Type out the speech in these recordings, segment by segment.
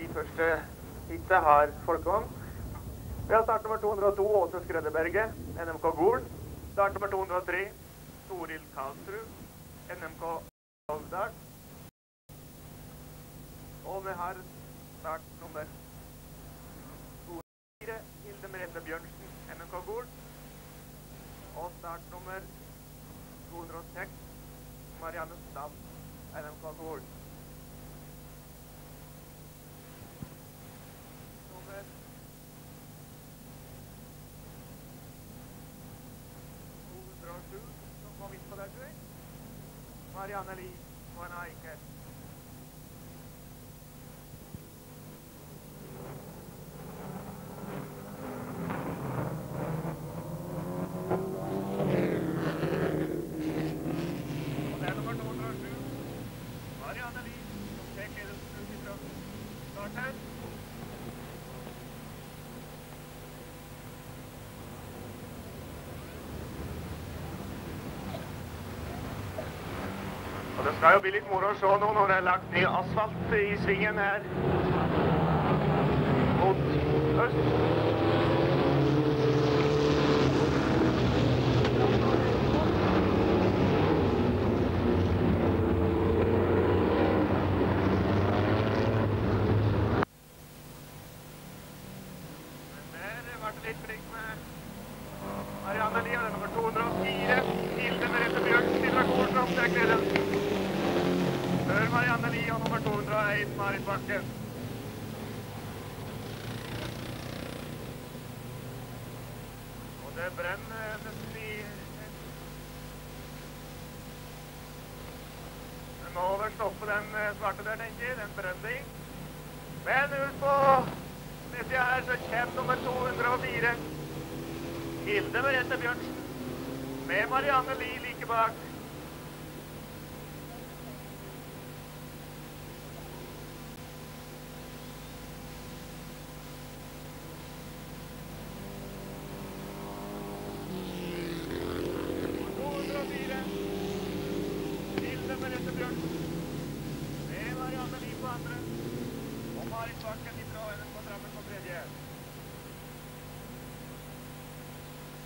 i første hytte har folkevogn. Vi har start nummer 202 Åse Skredderberget, NMK Gol. Start nummer 203 Toril Karlsrud, NMK Sogndal. Og vi har start nummer 204 Hilde Merete Bjørnsen, NMK Gol. Og start nummer 206 Marianne Stav, NMK Gol. Nummer 207 som kom inn på der, tror jeg. Marianne Li og en Eike. Og det er nummer 207. Marianne Li som tar ledelsen ut ifra start her. Og det skal jo bli litt moro å se nå når det er lagt ned asfalt i svingen her. Mot øst. Men der ble det litt blikk med Marianne Lie, det er nummer 204. Hilde Merete Bjørnsen til Rakol som tar ledelsen. Før Marianne Lie og nummer 201 Marit Bakken. Og det brenner nesten i Den må vel stoppe den eh, svarte der, tenker jeg. Den brønding. Men ut på nedsida her så kommer nummer 204. Hilde Merete Bjørnsen. Med Marianne Lie like bak. Hilde Merete Bjørnsen. Med Marianne Lie på andre. Og Marit Bakken ifra NMK Drammen på tredje.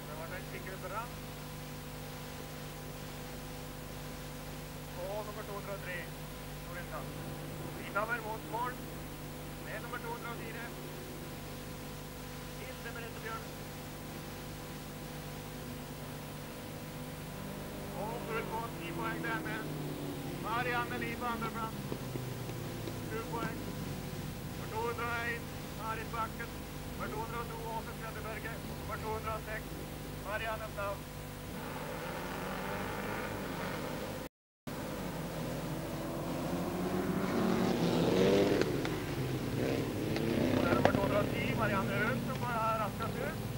Det var en skikkelig brann. Og nummer 203. Torindal. Innover mot mål. Med nummer 204. Hilde Merete Bjørnsen. Og full på 10 poeng der med Marianne Lie på andreplass. 7 poeng. Nummer 201 Marit Bakken. Nummer 202 Åse Skredderberget. Nummer 206 Marianne Stav. Og det er nummer 210 Marianne Rød som har raskest ut.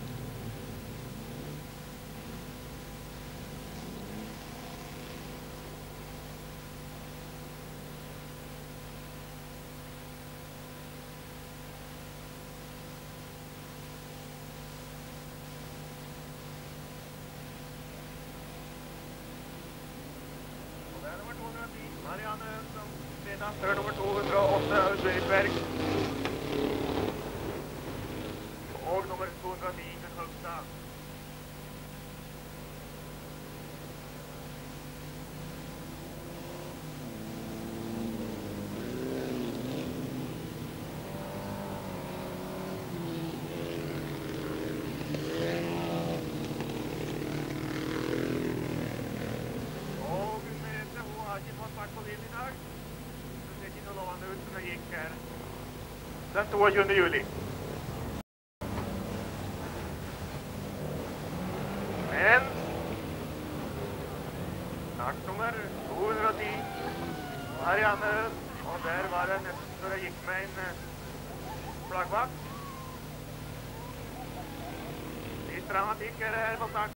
Og det er nummer 210 Marianne som leder før nummer 208 Aud-Berit Og nummer 209 til Høgstad. Og Merete, hun har ikke fått fart på bilen i dag. Det ser ikke noe lovende ut som det gikk her den 22. juli. Men startnummer 210 Marianne Og der var det nesten så det gikk med en eh, flaggvakt. Litt dramatikk er det her på start.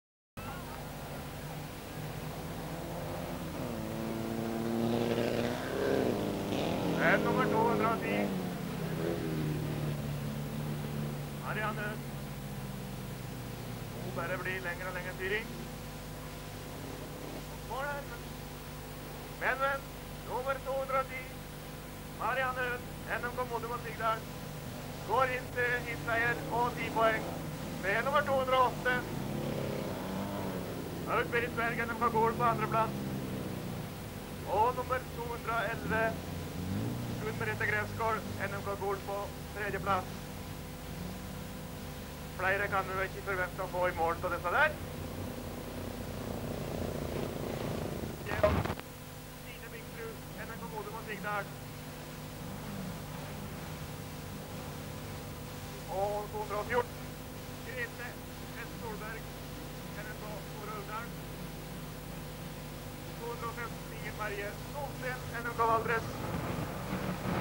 Det er nummer 210. Marianne. Hun bare blir lengre og styring. Mål her. Men, men. Nummer 210. Marianne. NMK Modum og Sigdal. Går inn til innseier og 10 poeng. Med er nummer 208. Aud Berit Berg, NMK Gol på andreplass. Og nummer 211 Gunn Merete Grevskål NMK Gol på tredjeplass. Flere kan vi ikke forvente å få i mål av disse der. Stine Bingsrud, NRK Modum og Sigdal. Og 214 Grete S. Solberg, NSA Nord-Aurdal. 215 Inger Marie Solsten, NRK Valdres.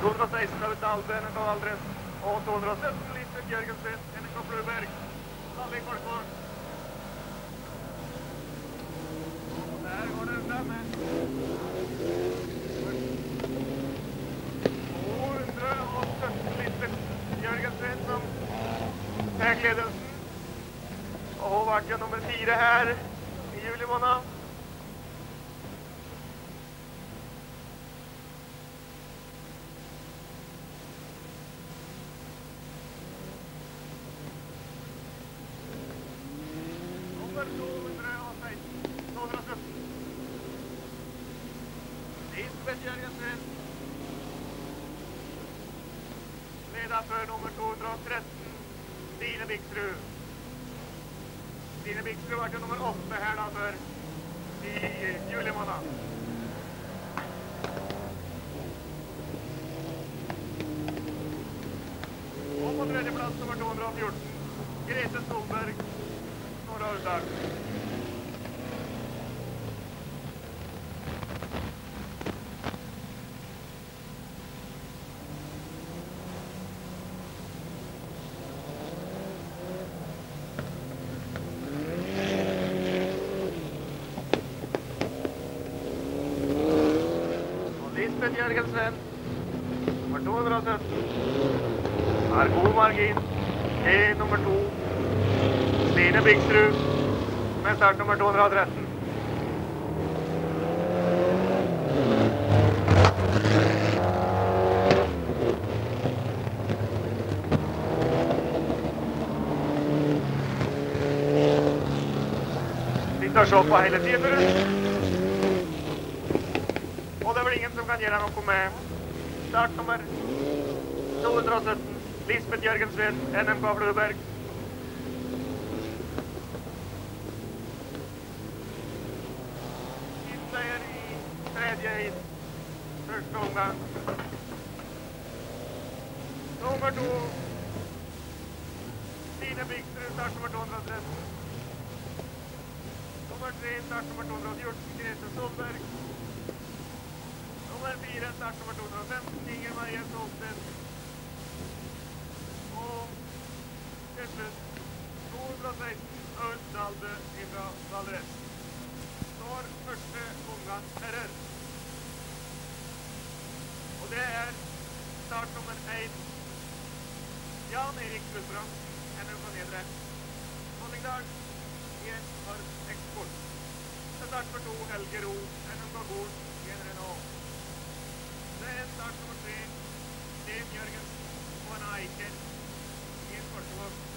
216 David Dalbe, NRK Valdres. Og 217 Lisbeth Jørgensen, NRK Fluberg. Alle i Kolsvåg. Og der går det unna med 217 Lisbeth Jørgensen som tar ledelsen. Og hun ble jo nummer fire her i juli måned. Nummer 216. 217. Lisbeth Jørgensen. Leder før nummer 213. Stine Biksrud. Biksrud nummer åtte her da før i juli måned. Og på tredjeplass nummer 214. Grete Solberg, Nord-Aurdal. Og Lisbeth Jørgensen, nummer 217, har god margin. E nummer to. Stine Biksrud med start nummer 213. Sitter og ser på hele tiden, Og det er vel ingen som kan gjøre noe med startnummer 217. Lisbeth Jørgensen, NMK Flueberg. Innseier i tredje i første omgang. Nummer to. Stine Biksrud, startnummer 213. Nummer tre, startnummer 214, Grete Solberg. Nummer fire, startnummer 215, Inger Marie Solsten. Og til slutt 216, Ulf Dalbe fra Valdres. Står første omgang herrer. Og det er start nummer én. Jan Erik Gudbrand, NRK Nedre. Hallingdal, IS Harp Eksport. Start for to, Helge Ro, NRK Gol, start nummer tre, Sten Jørgensen og en Eiker i en Kortevåg. Det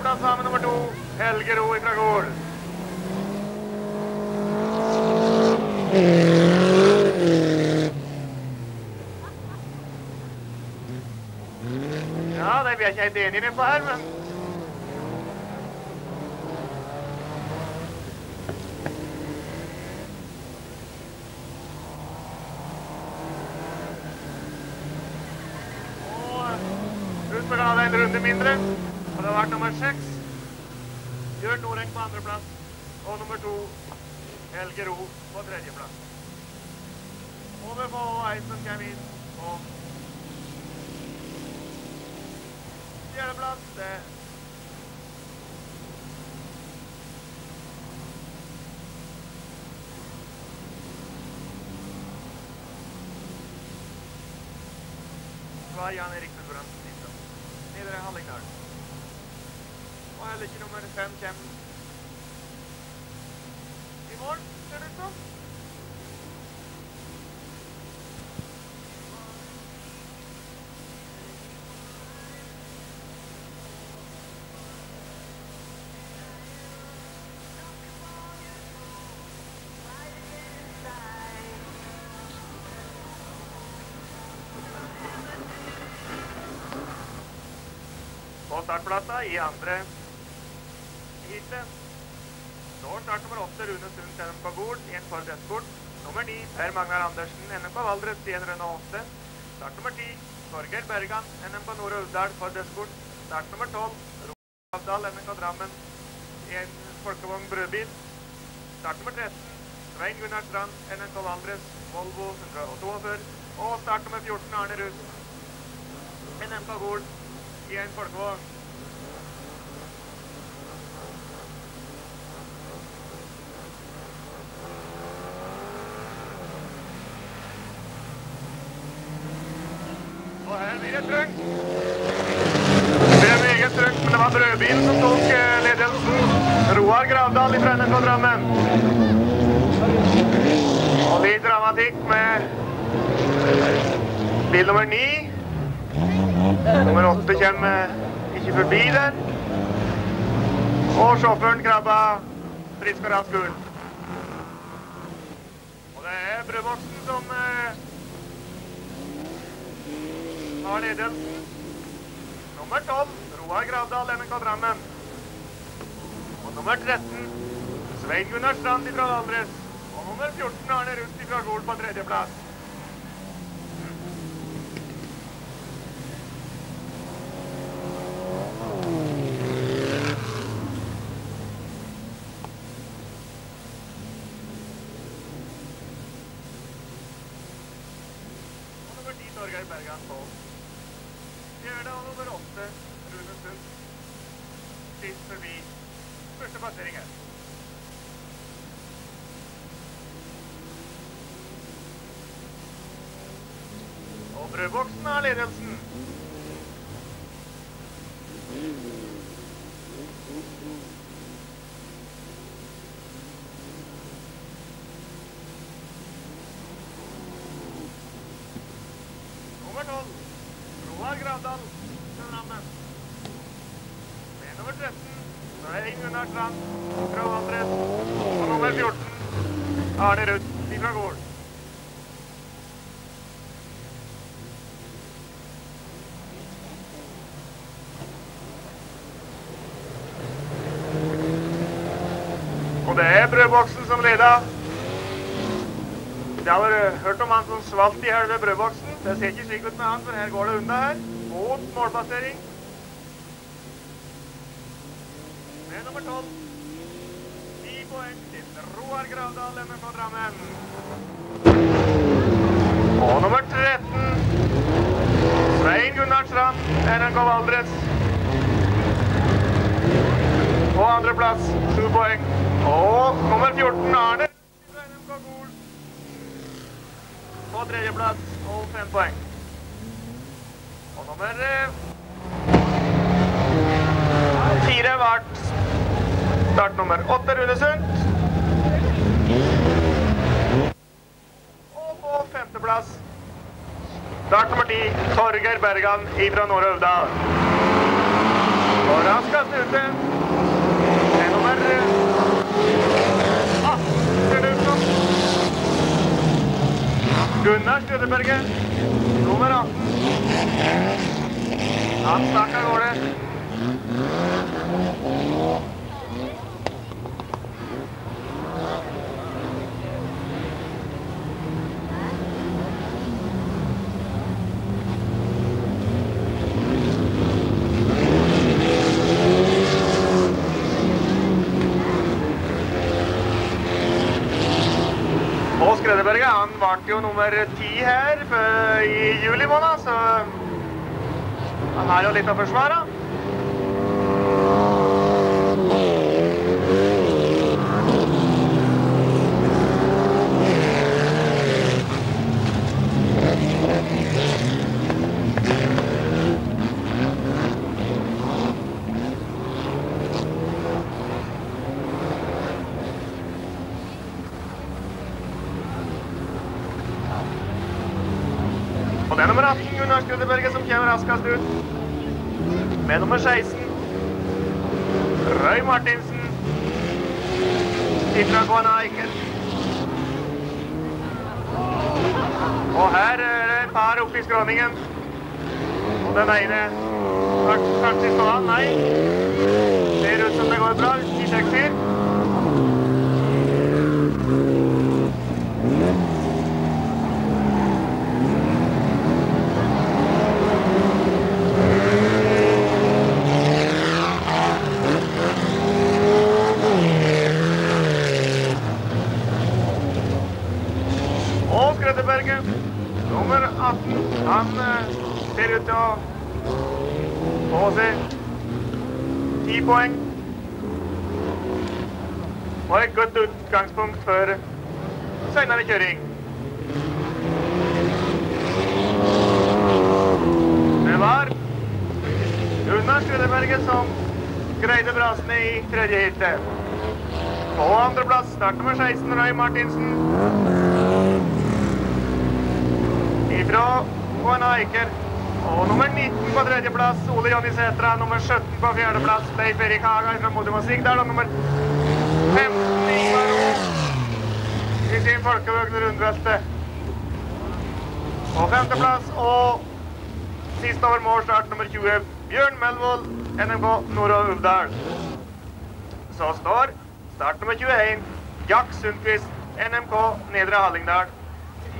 På tredjeplass har vi nummer to, Helge Ro fra Gol. Ja, det blir jeg ikke helt enig i på her, men Og ut skal ha en runde mindre. Vært nummer seks. Bjørn Noreng på andreplass. Og nummer to, Helge Ro på tredjeplass. Over på Eisen kommer inn på fjerdeplass. Det var Jan Erik Gulbrandsen ifra Nedre Hallingdal. Og heller ikke nummer fem kommer i morgen, ser det Nå i står startnummer åtte Rune Sund NMK Gol i en Ford Escort. Nummer ni Per Magnar Andersen NMK Valdres 108. Start nummer ti Torgeir Bergan NMK Nore Uvdal Ford Escort. Start nummer tolv Roald Avdal NMK Drammen i en folkevogn brødbil. Start nummer 13 Svein Gunnar Strand NMK Valdres Volvo 142. Og start nummer 14 Arne Ruud NMK Gol i en folkevogn. Her blir det er meget trøkk, men det var brødbilen som tok eh, ledelsen. Roar Gravdal fra NRK. Og litt dramatikk med bil nummer ni. Nummer åtte kommer ikke forbi der. Og sjåføren krabba frisk og. Og det er brødboksen som har ledelsen. Nummer 12, Roar Gravdal, NRK Drammen. Og nummer 13, Svein Gunnar Strand fra Valdres. Og nummer 14, Arne Rust fra Gol på tredjeplass. Og nummer 10, Torgeir Bergan på fjerde og nummer 8, Rune Sund. Sist forbi første passering her. Og brødboksen har ledelsen. Nummer 12, Roar Gravdal, Drammen. Med nummer 13, Svein Gunnar Strand fra Valdres. Og nummer 14, Arne Rudd fra Gård. Og det er brødboksen Det har eh, hørt om han som svalt i helve brødboksen. Det ser ikke slik ut med han, for her går det unna her. Mot målplassering. Med nummer 12. 10 poeng til Roar Gravdal, på Drammen. Og nummer 13. Svein Gunnar Strand, NRK Valdres. På andreplass, 7 poeng. Og nummer 14, Arne på tredjeplass og fem poeng. Og nummer Fire fire Start startnummer åtte, Rune Sundt. Og på femteplass start nummer ti, Torgeir Bergan ifra Nord-Uvdal. Og raskest ute er nummer 18, ser det ut som. Gunnar Skredeberget, nummer 18. Han stakk av gårde. Og Han jo nummer ti her i juli måned, så han er jo litt av forsvare. Og det er nummer 18, Gunnar Skredeberget, som kommer raskest ut. Med nummer 16, Røy Martinsen. Fra Guanaiken. Og her er det et par oppe i skråningen. Og den ene kan- kanskje stå an, nei. Ser ut som det går bra. Skitaxi. Og Skretteberget, nummer 18, han eh, ser ut til å få seg ti poeng. Og et godt utgangspunkt for senere kjøring. Det var Gunnar Skretteberget som greide brasene i tredje heatet. På andreplass start nummer 16, Roy Martinsen. Ifra Gående Eiker. Og nummer 19 på tredjeplass, Ole Jonny Sætra. Nummer 17 på fjerdeplass, Leif Erik Haga fra Modum og Sigdal. Og nummer 15 Ingvar O i sin folkevogn rundvelte. På femteplass og sist over mål start nummer 20, Bjørn Melvold, NMK Nord- og Uvdal. Så står start nummer 21, Jack Sundquist, NMK Nedre Hallingdal,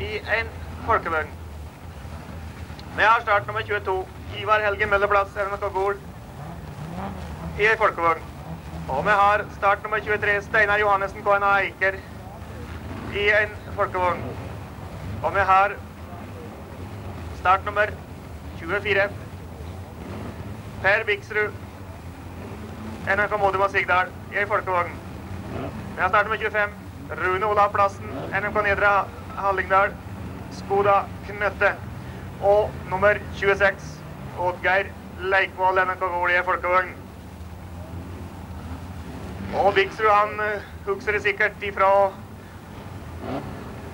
i en folkevogn. Vi har start nummer 22, Ivar Helge Møllerplass, NMK Gol, i folkevogn. Og vi har start nummer 23, Steinar Johannessen, KNA Eiker, i en folkevogn. Og vi har start nummer 24, Per Biksrud, NMK Modum og Sigdal, i en folkevogn. Vi har start nummer 25, Rune Olav Plassen, NMK Nedre Hallingdal, Skoda Knøtte. Og nummer 26, Oddgeir Leikvoll, NMK Gol, folkevogn. Og Vigsrud han eh, husker det sikkert ifra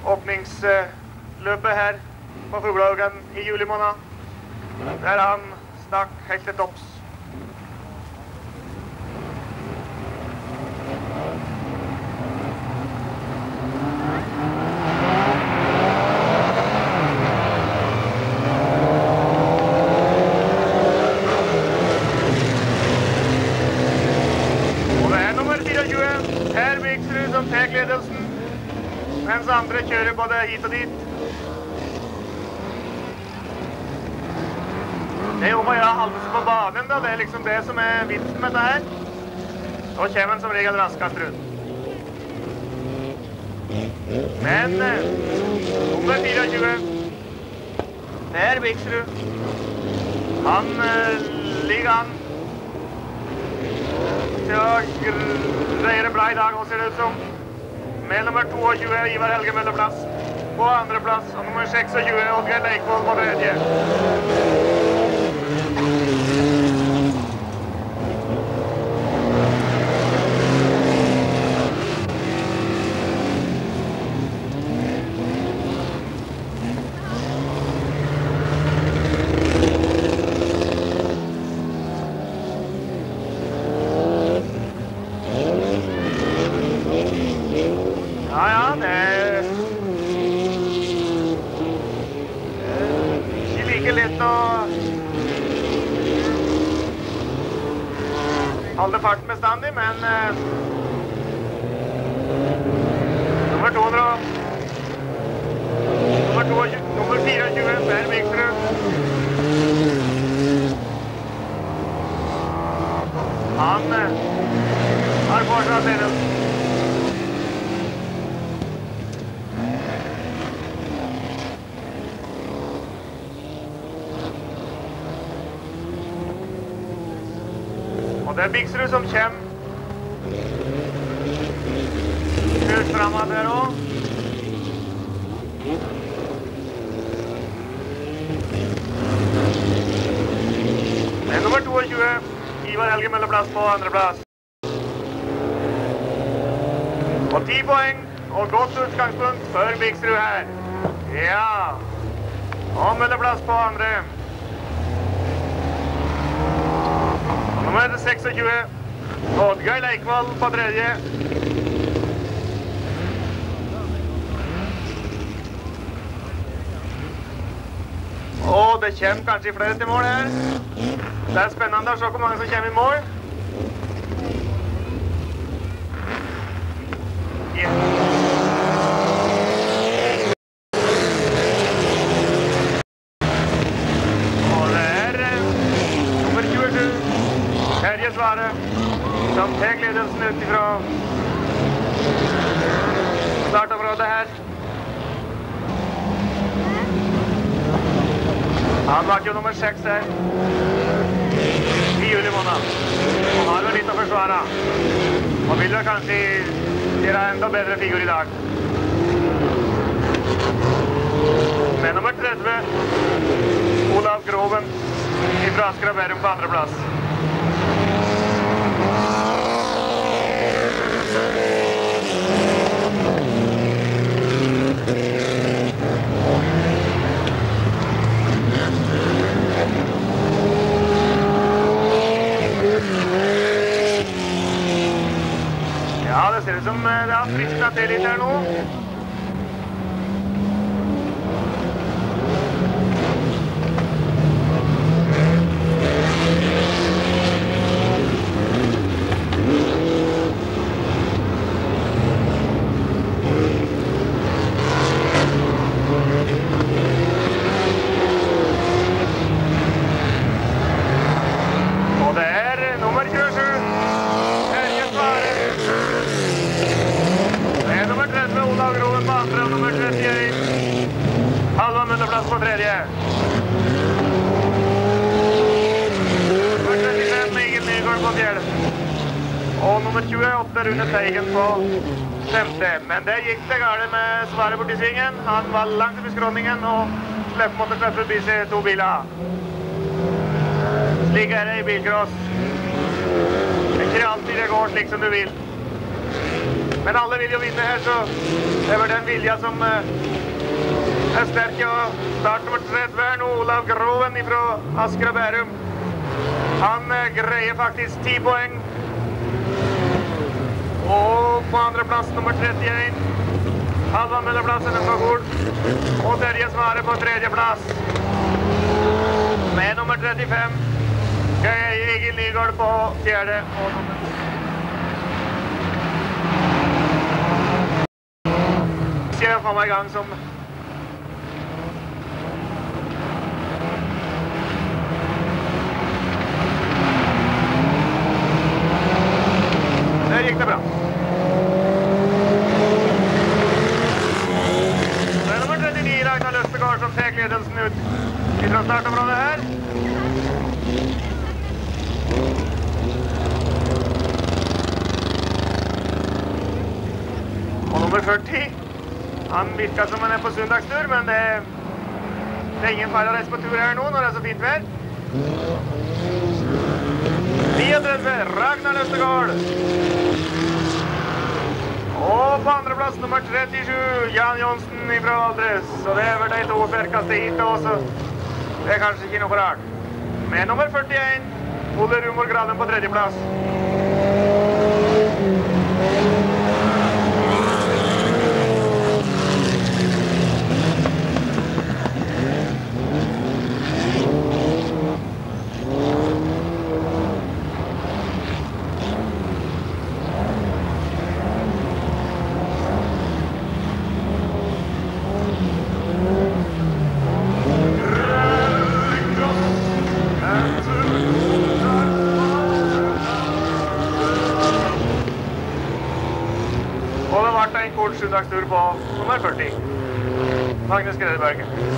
åpningsløpet her på Fuglehaugen i juli måned. Der han stakk helt til topps. Og det er nummer 24, Per Viksrud, som tar ledelsen, mens andre kjører både hit og dit. Det er om å gjøre å holde på banen, da. Det er liksom det som er vitsen med dette her. Da kommer han som regel raskest rundt. Men eh, nummer 24, Per Viksrud, han eh, ligger an til å greie det bra i dag, ser det ut som. Med nummer 22, Ivar Helge Møllerplass. På andreplass og nummer 26 Oddgeir Leikvoll på tredje. Ja, ja, det er ikke like lett å holde farten bestandig, men eh, nummer 200 Nummer, 22, nummer 24, Per Viksrud. Han eh, har fortsatt ledelsen. Og Biksrud som kommer. Ut framover der òg. Er nummer 22. Ivar Helge Mølleplass på andreplass. Og ti poeng og godt utgangspunkt for Biksrud her. Ja. Og Mølleplass på andre. Nummer 26. Oddgeir Leikvoll på tredje. Og det kommer kanskje flere til mål her. Det er spennende å se hvor mange som kommer i mål. Ja. Og det er eh, nummer 27. Terje Svare, som tar ledelsen ut ifra startområdet her. Han var jo nummer seks her i juli måned. Og har vel litt å forsvare. Og vil vel kanskje gjøre enda bedre figur i dag. Med nummer 30, Olav Groven fra Asker og Bærum på andreplass. Ja, det ser ut som eh, det har friska til litt her nå. Og det er nummer 27. Terje Svare. Det er nummer 30, Olav Groven på andre, og nummer 31. Halva Mølleplass på tredje. Nummer 35, Egil Nygaard på fjerde. Og nummer 28, Rune Teigen på femte. Men det gikk det gale med Sverre borti svingen. Han var langt oppe i skråningen og slipper måtte slippe forbi seg to biler. Slik er det i bilcross. Det er ikke alltid det går slik som du vil. Men alle vil jo vinne her, så det er vel den vilja som eh, er sterk. Og start nummer 30 er nå Olav Groven fra Asker og Bærum. Han eh, greier faktisk 10 poeng. Og på andreplass nummer 31. Halva Mølleplassen fra Gol. Og Terje Svare på tredjeplass. Med nummer 35. Geir Egil Nygaard på fjerde. Og nummer skal jeg få meg i gang som Der gikk det bra. Det er nummer 39, Ragnar Løstegård, som tar ledelsen ut fra startområdet her. Og nummer 40 Han virka som han er på søndagstur, men det, det er ingen feil å reise på tur her nå når det er så fint vær. 39, Ragnar Løstegård. Og på andreplass nummer 37, Jan Johnsen fra Valdres. Og det er vel de to sterkeste hit også. Det er kanskje ikke noe rart. Med nummer 41, Ole Rumor Graden på tredjeplass. Og det ble en kort søndagstur på nummer 40. Magnus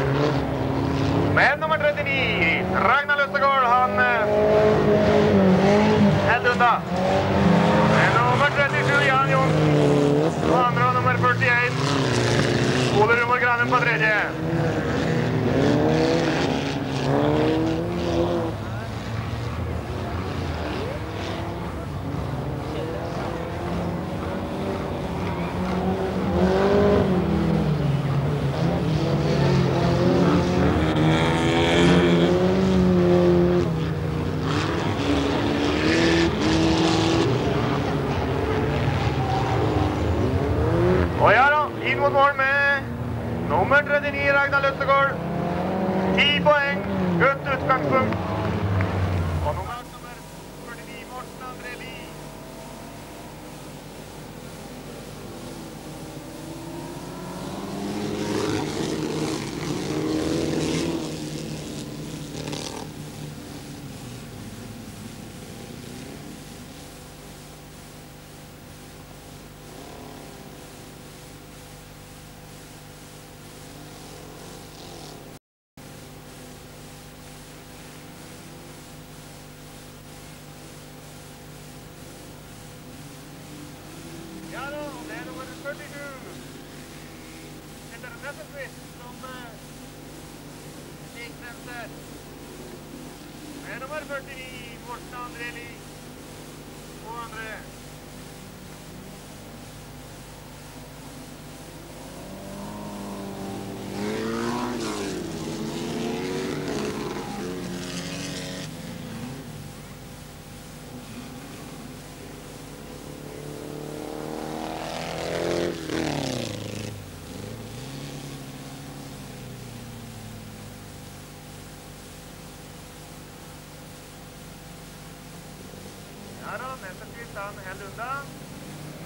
Helt unna.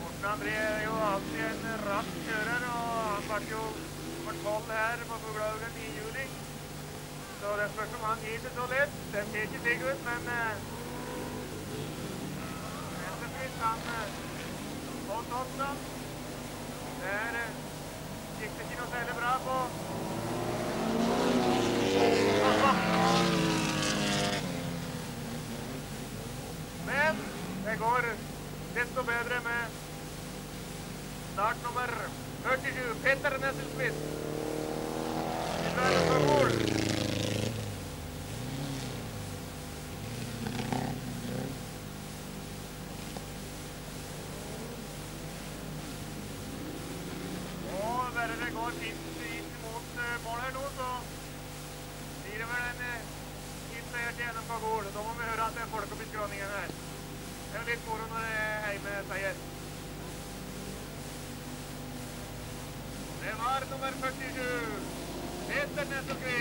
Morten André jo alltid en rask kjører, og han ble jo nummer 12 her på Fuglehaugen i juli. Så det spørs om han gir seg så lett. Det ser ikke slik ut, men uh, Nesselquist han uh, holdt avstand. Der uh, gikk det ikke noe særlig bra på Men det går desto bedre med start nummer 47, Peter Nesselquist. Fra Østfold. Og bare det går fint inn mot eh, mål her nå, så blir det vel en eh, fin seier til NM på Gol. Da må vi høre at det er folk oppi skråningen her. Det er jo litt moro når det er heimeseier. Det var nummer 47. Peter Nesselquist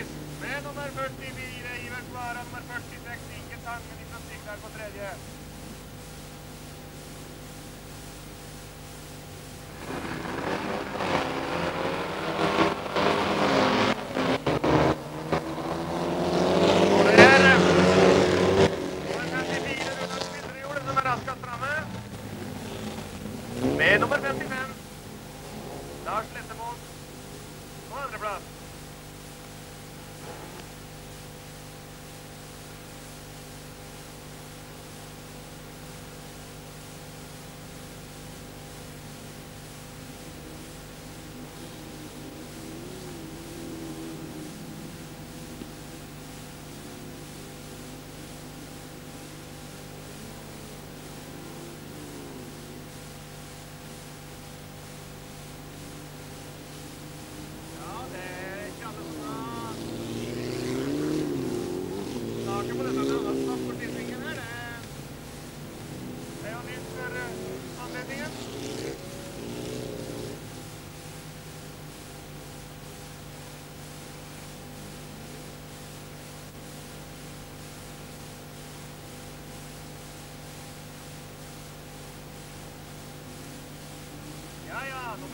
Naja, so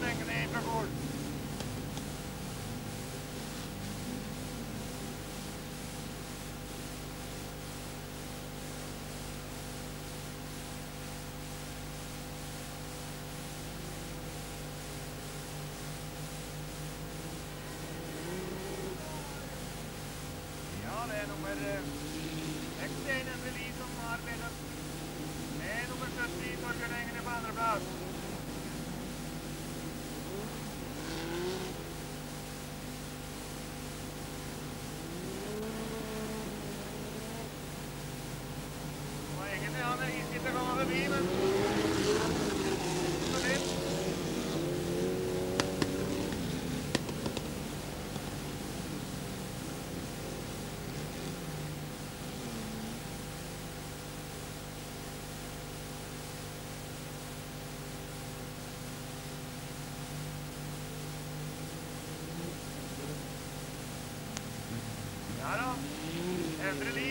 Rennen, for ervoor. entre.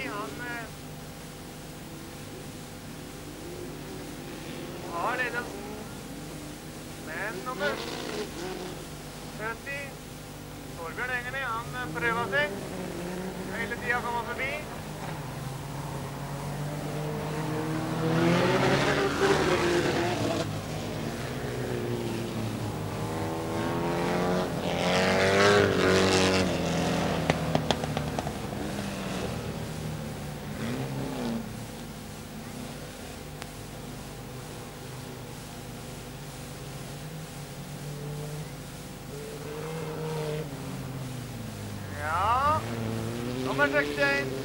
Exchange.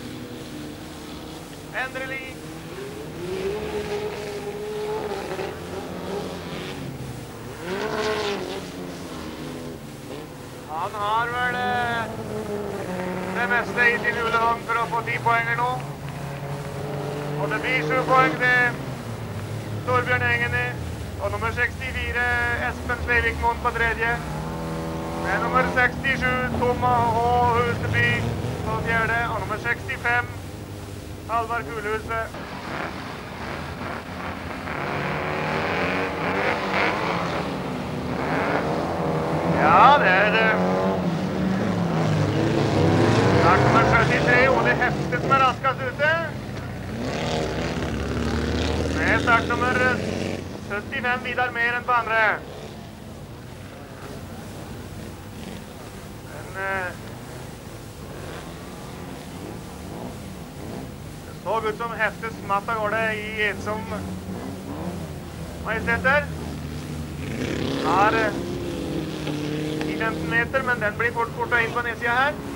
venn Vidar mer enn på andre. Men eh, Det så ut som hestet smatt av gårde i som Majesteter. Har eh, 10-15 meter, men den blir fort borte inn på nedsida her.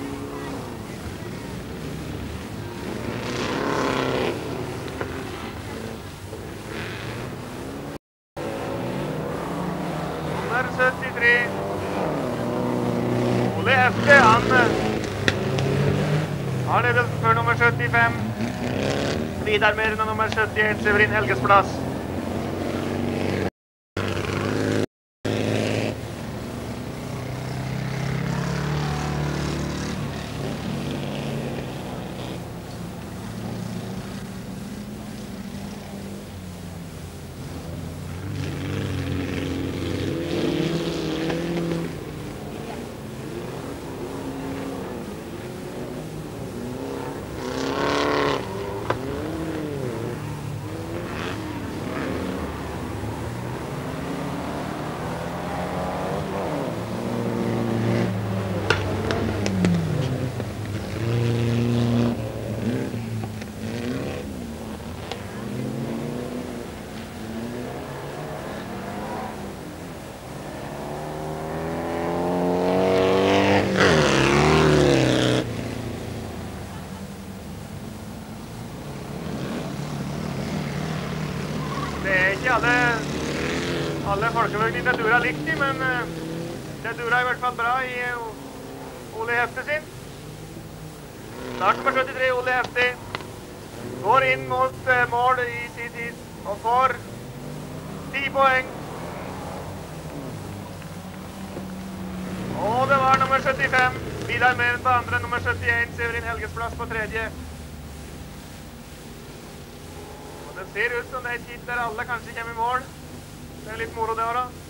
Vidarmerende nummer 71, Severin Helgesplass. alle folkevogner til Dura likt i, men eh, det Dura i hvert fall bra i eh, Ole Hefte sin. Start nummer 73, Ole Hefte. Går inn mot eh, mål i sin tid og får 10 poeng. Og det var nummer 75. Vidar Meren på andre, nummer 71. Severin Helgesplass på tredje. Og det ser ut som det er et hit der alle kanskje kommer i mål. Det er litt moro, det òg, da.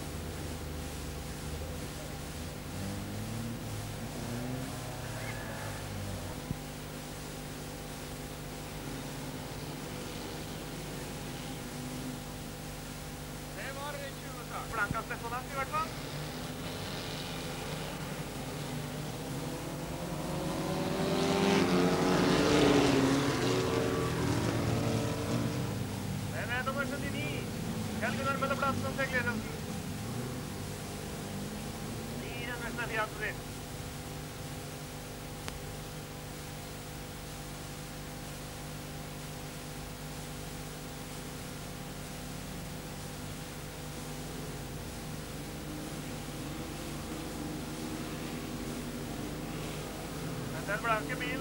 Remember, I'm giving you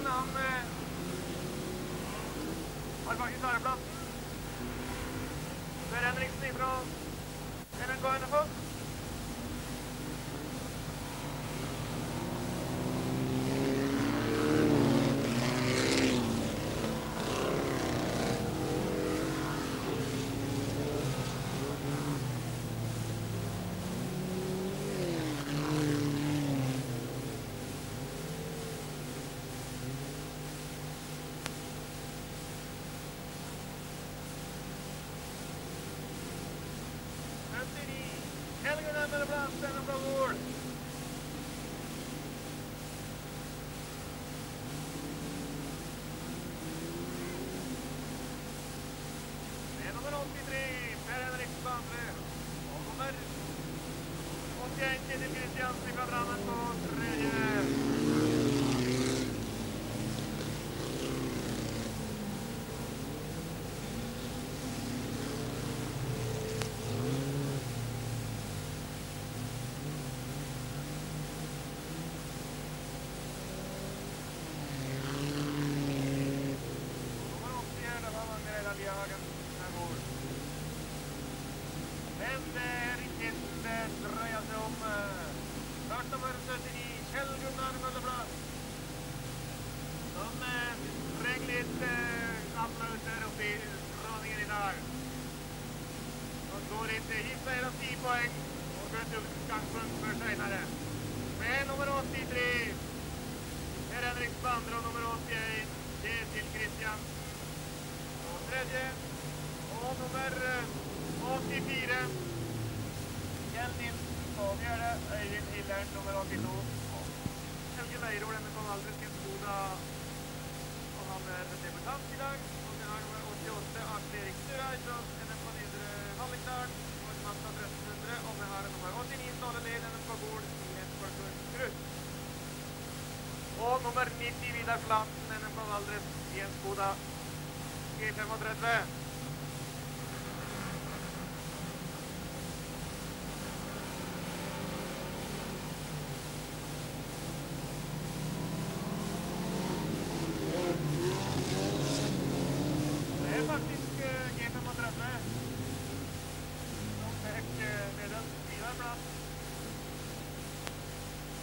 Vidarplass.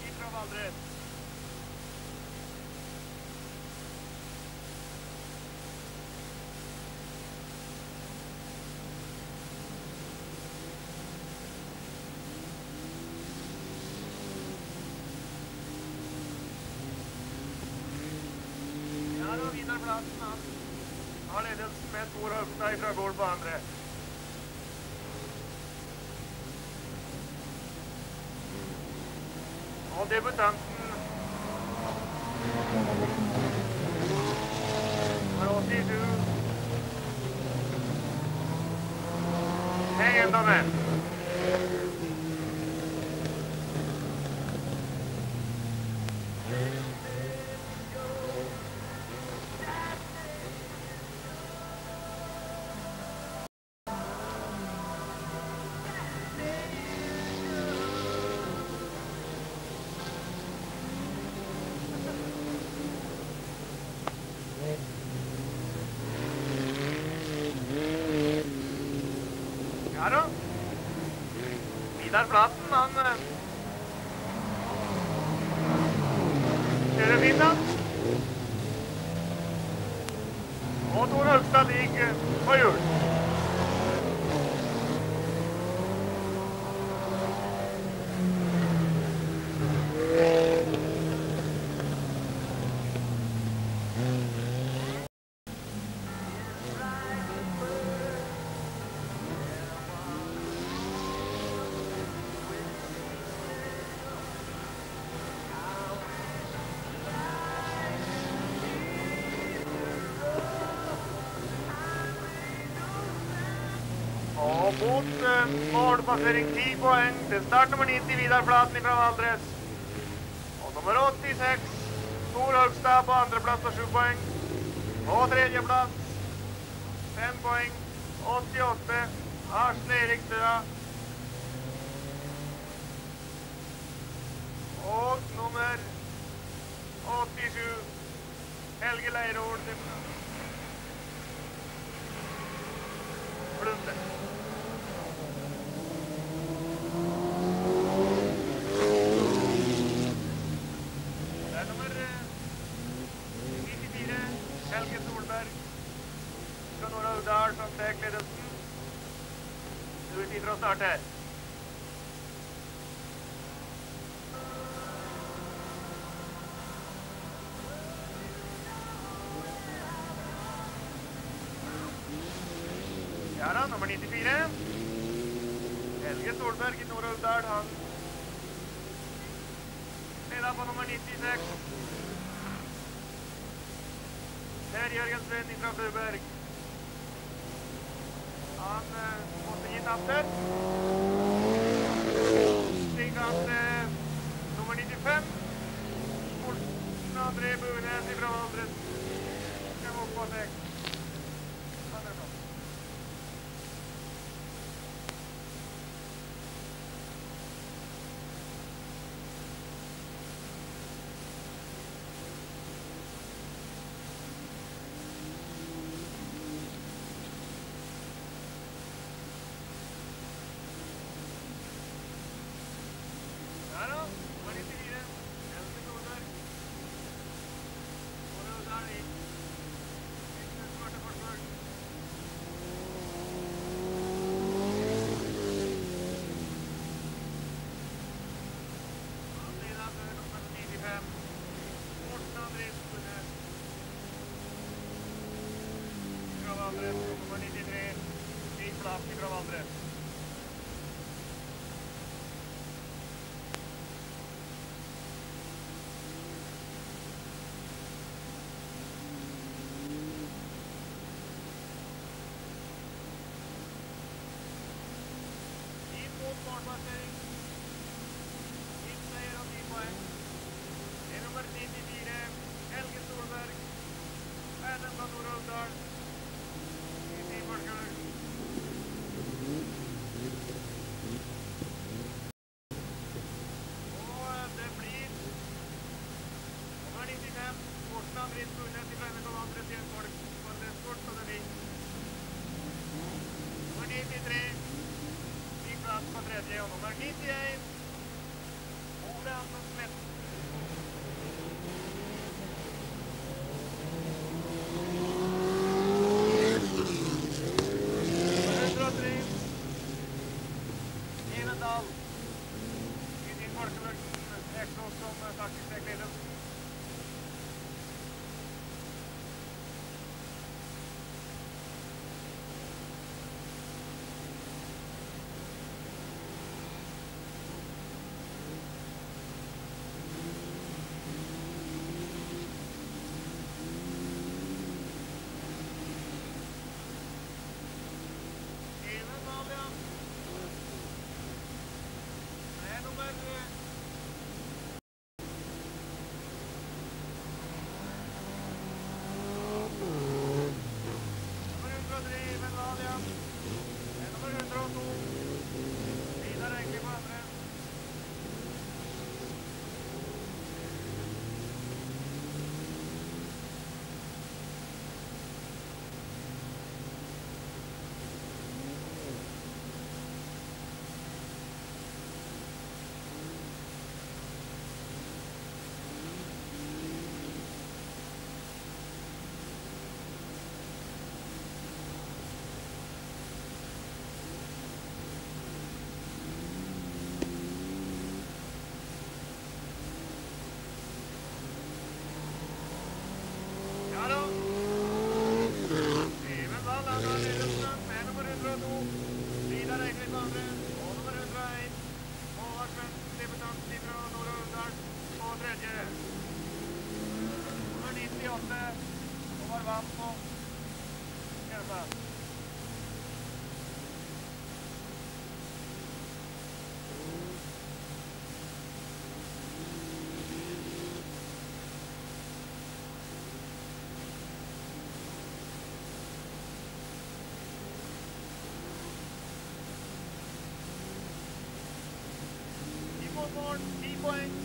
Ifra Valdres. Ja, då vinner platsen han. Har ledelsen med Tor Høgstad fra Gård på andre. Debutanten har 87 eiendommen. Vidar Flaten, målpassering 10 poeng til start nummer 90 Vidar Flaten fra Valdres. Og nummer 86 Tor Haugstad på andreplass og 7 poeng. På tredjeplass 5 poeng. 88 Arsen Erikstøa. Og nummer 87 Helge Leirol. Blunde. Det er nummer eh, 94, Helge Solberg fra Nord-Aurdal som tar ledelsen. Du er tid for å starte. Ja da, nummer 94. Helge Solberg i Nord-Aurdal, han leder på nummer 96. Per Jørgen Svenning fra Fluberg. Han eh, måtte at eh, nummer 95, Olsen André Buenes fra Valdres, kommer gå på seg. Andreplass. Ja da, nummer 94. Helge Solberg. Nord-Aurdal i. Ikke svarte forsvar. Han leder for nummer 95. Morten André Buenes. Fra Valdres, nummer 93. Stig Flaten Longhorn D-Blank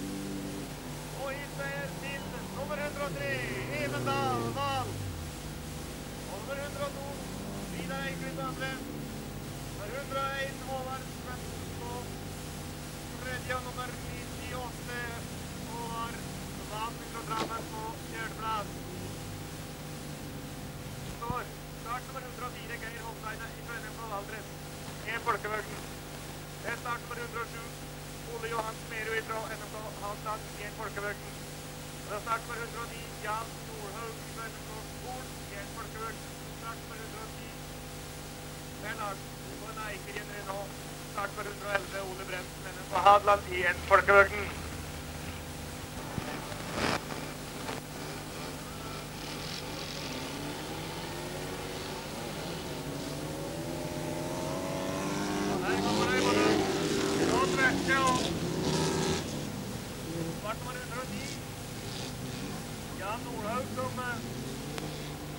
Jan Nordhaug som eh,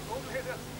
som leder.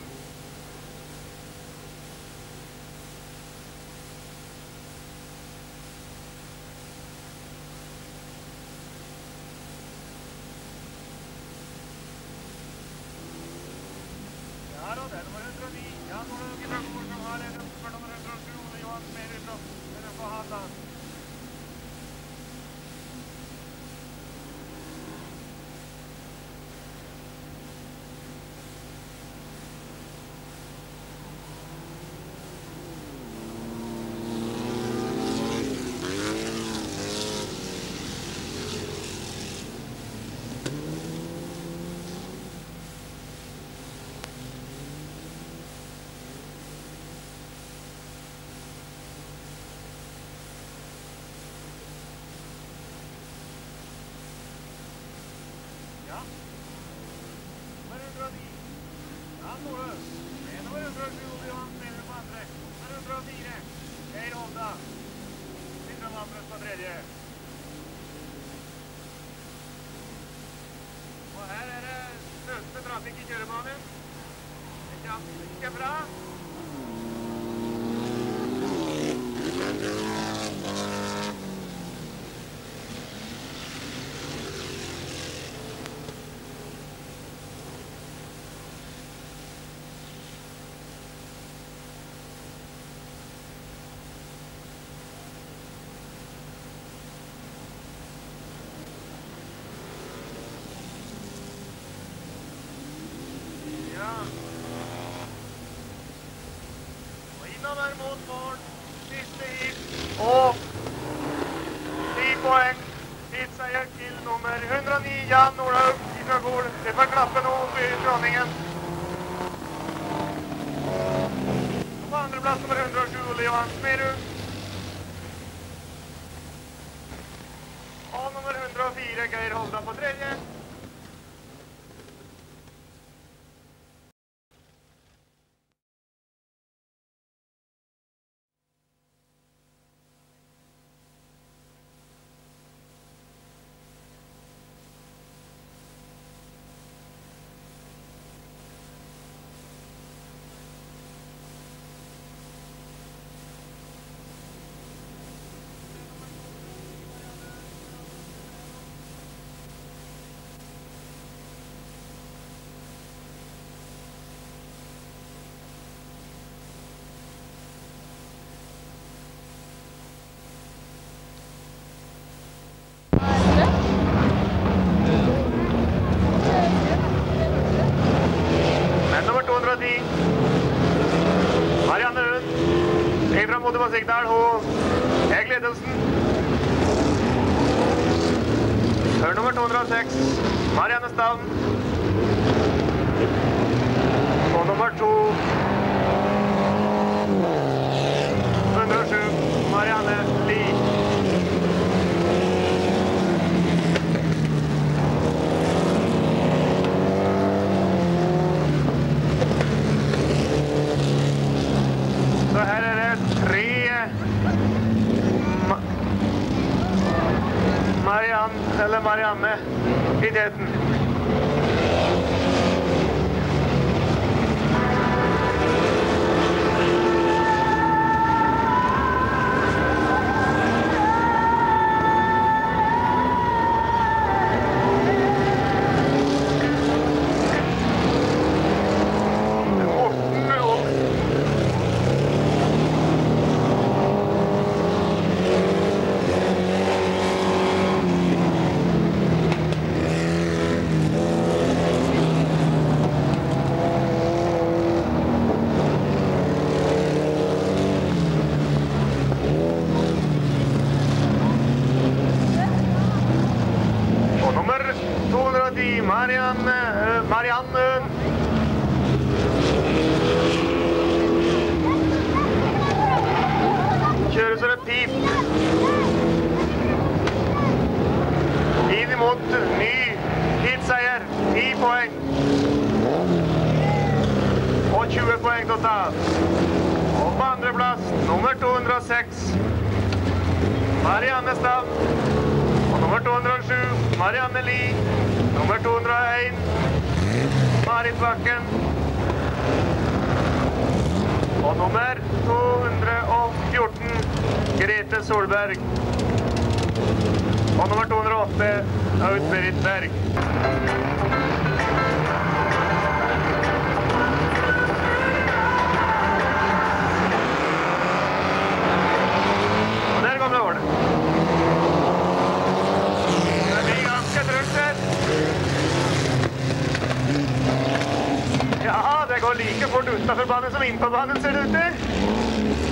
På banen ser det ut til.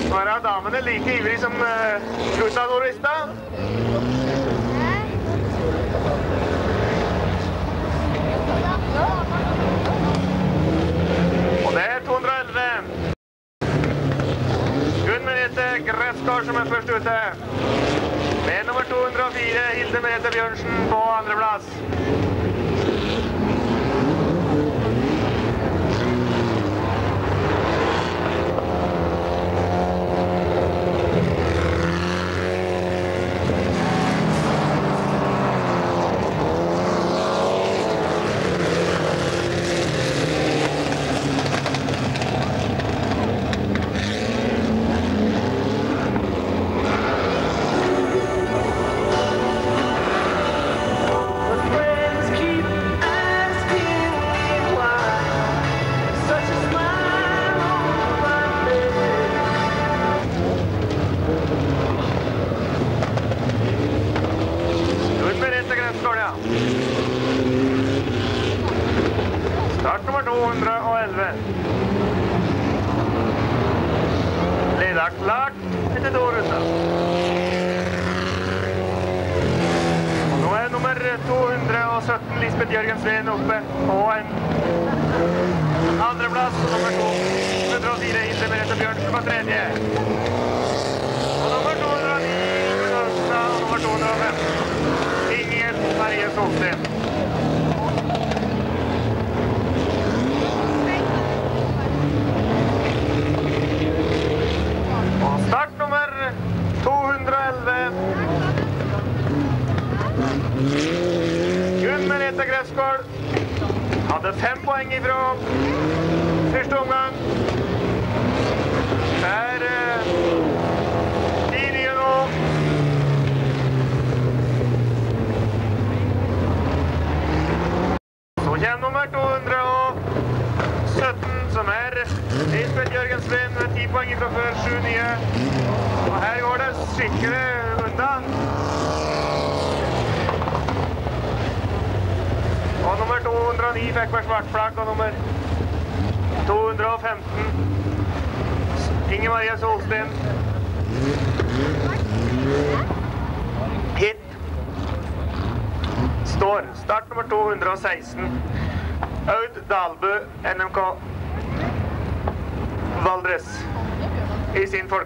Nå er damene like ivrige som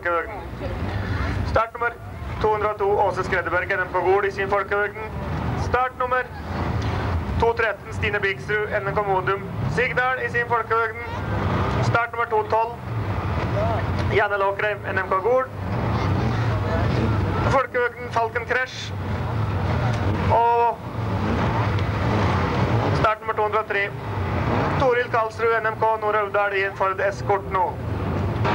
i sin folkevogn. Start nummer 202 Åse Skredderberg, NMK Gol i sin folkevogn. Start nummer 213 Stine Bigsrud, NMK Modum Sigdal i sin folkevogn. Start nummer 212 Janne Låkreim, NMK Gol. Folkevogn Falken Crash. Og start nummer 203 Toril Karlsrud, NMK Nord-Aurdal i en Ford Escort nå. Og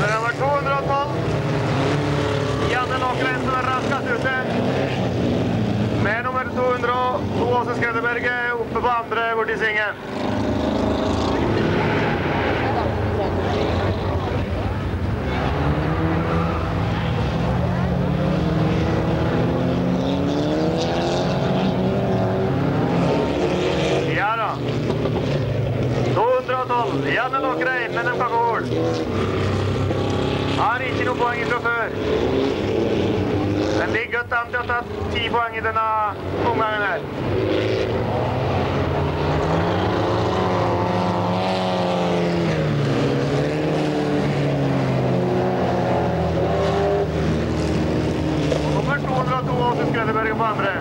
det er nummer 212 Janne Låkreim som er raskest ute. Med nummer 202 Åse Skredderberget oppe på andre borti svingen. Ja da. 212. Janne Låkreim, NMK Gol. Har ikke noe poeng fra før. Den ligger godt an til å ta ti poeng i denne omgangen her. Nummer 202 Åse Skrødeberg på andre.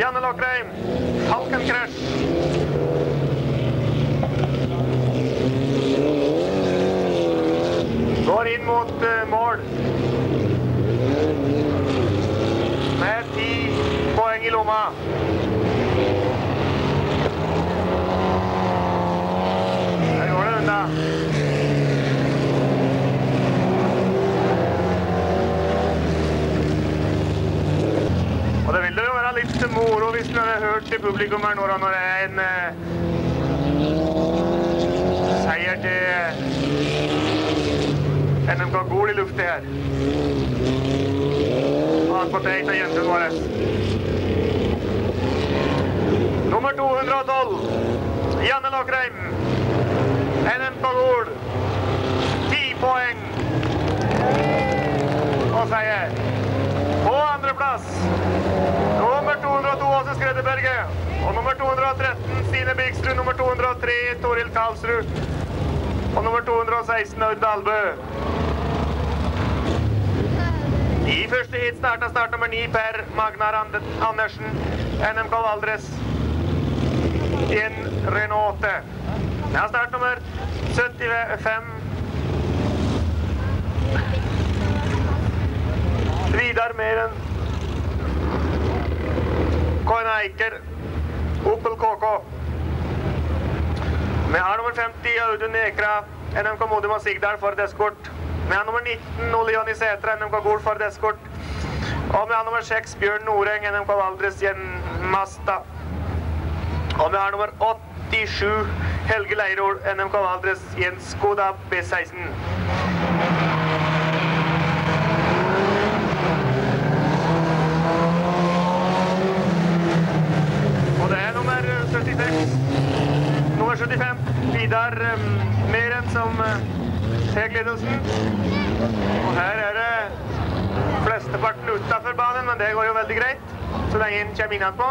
Janne Låkreim, Falken Crash. Går inn mot eh, mål. Med ti poeng i lomma. Her går det unna. Og det ville jo være litt moro hvis dere hadde hørt til publikum her nå da, når det er en uh, seier til NMK Gol i lufta her. Han på date av jentene våre. Nummer 212, Janne Lakreim. NMK Gol. Ti poeng. Og seier. På andreplass nummer 202 Åse Og nummer 213 Stine Bikstrud. Nummer 203 Toril Karlsrud. Og nummer 216 Aud Dalbø. I første hit starta start nummer 9 Per Magnar Andersen. NMK Valdres. I en Renault 8. Ja, start nummer 75 Vidar Meren. Koin Eiker. Opel KK. Vi har nummer 50 Audun Ekra. NMK Modum og Sigdal for Deskort. Vi har nummer 19 Ole Jonny Sætre. NMK Gol for Deskort. Og vi har nummer 6 Bjørn Noreng, NMK Valdres, Masta. Og vi har nummer 87, Helge Leirol, NMK Valdres, Jens Skoda, B16. Og det er nummer 76. Nummer 75, Vidar um, Meren, som ser glidelsen. Og her er det flesteparten utafor banen, men det går jo veldig greit. Så lenge en kommer innenpå.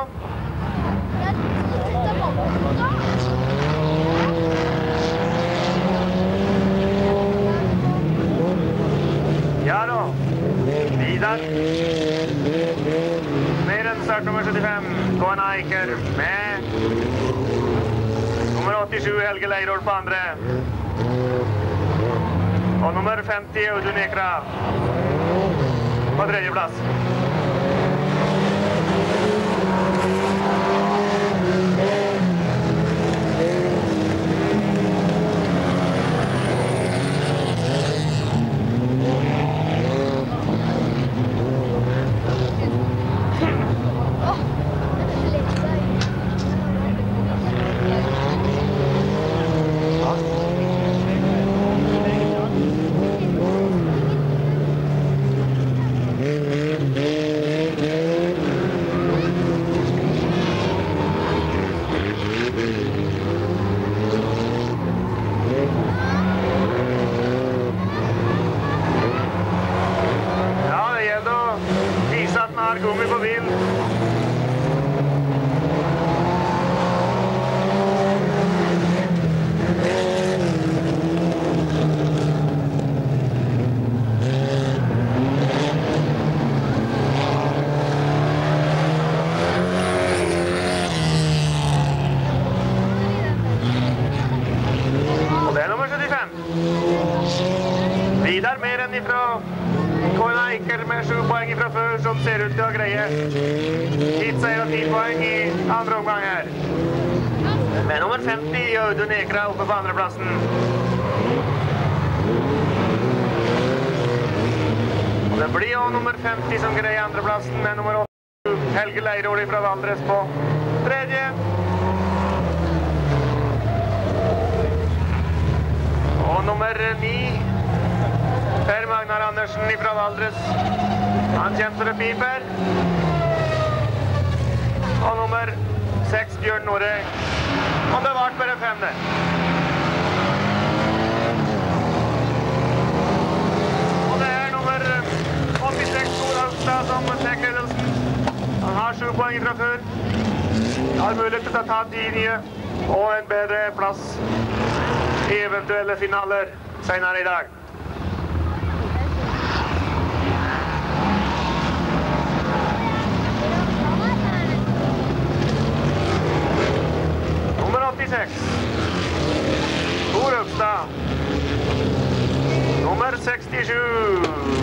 Ja da. Vidar. Meren start nummer 75. en Eiker med nummer 87 Helge Leirol på andre. Og nummer 50 Audun Ekra på tredjeplass. Ja, det gjelder å vise at den har gummi på bilen. Og det er nummer 75. Vidar mer enn ifra Kåren Eiker med sju poeng fra før, som ser ut til å greie hitseier og ti poeng i andre omgang her. Med nummer 50, Audun Ekra oppe på andreplassen. Og det blir jo nummer 50 som greier andreplassen, med nummer 8, Helge Leirol fra Valdres på tredje. Og nummer 9, Per Magnar Andersen fra Valdres. Han kommer til å piper. Og nummer seks, Bjørn Norøy. Og det ble bare fem, det. Og det er nummer 86, som tar ledelsen. Han har sju poeng fra før. Har mulighet til å ta ti nye og en bedre plass i eventuelle finaler senere i dag. Nummer 86. Tor. Nummer 67.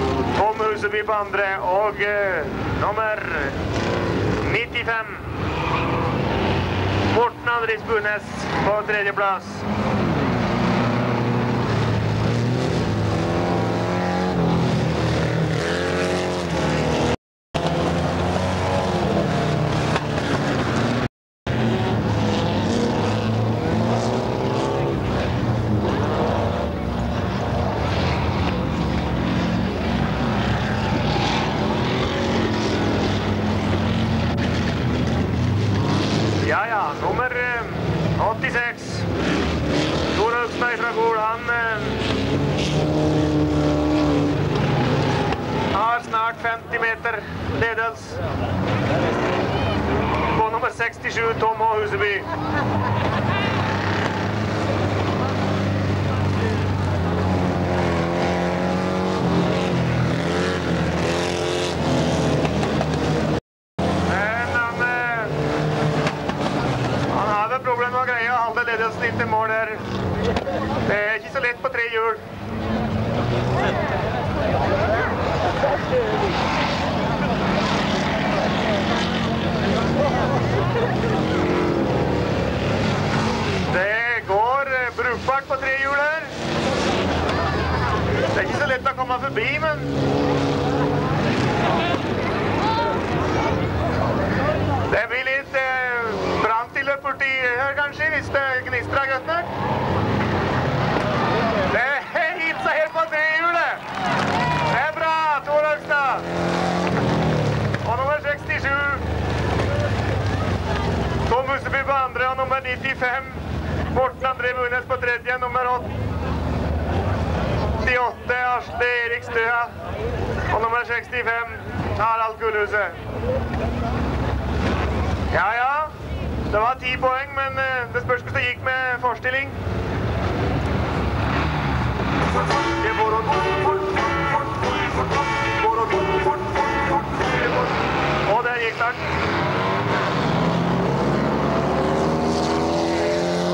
Huseby på andre. Og eh, nummer 95. Morten Andris Bunes på tredjeplass. Ja, ja. Nummer eh, 86. Tor Høgstad fra Gol, han eh, har snart 50 meter ledelse. På nummer 67, Tom H. Huseby. Men han eh, han har vel problem med å greie å holde ledelsen inntil mål her. Det er ikke så lett på tre hjul. Det går eh, brukbart på tre hjul her. Det er ikke så lett å komme forbi, men hør kanskje, hvis det gnistrer, guttene. Det er hit seg helt på trehjulet. Det er bra, Tor Høgstad. Og nummer 67. Tom Huseby på andre og nummer 95. Morten André Munes på tredje, nummer 88. Asle Erik Støa. Og nummer 65. Harald Gullhuset. Ja, ja. Det var ti poeng, men eh, det spørs hvordan det gikk med forstilling. Og der gikk den.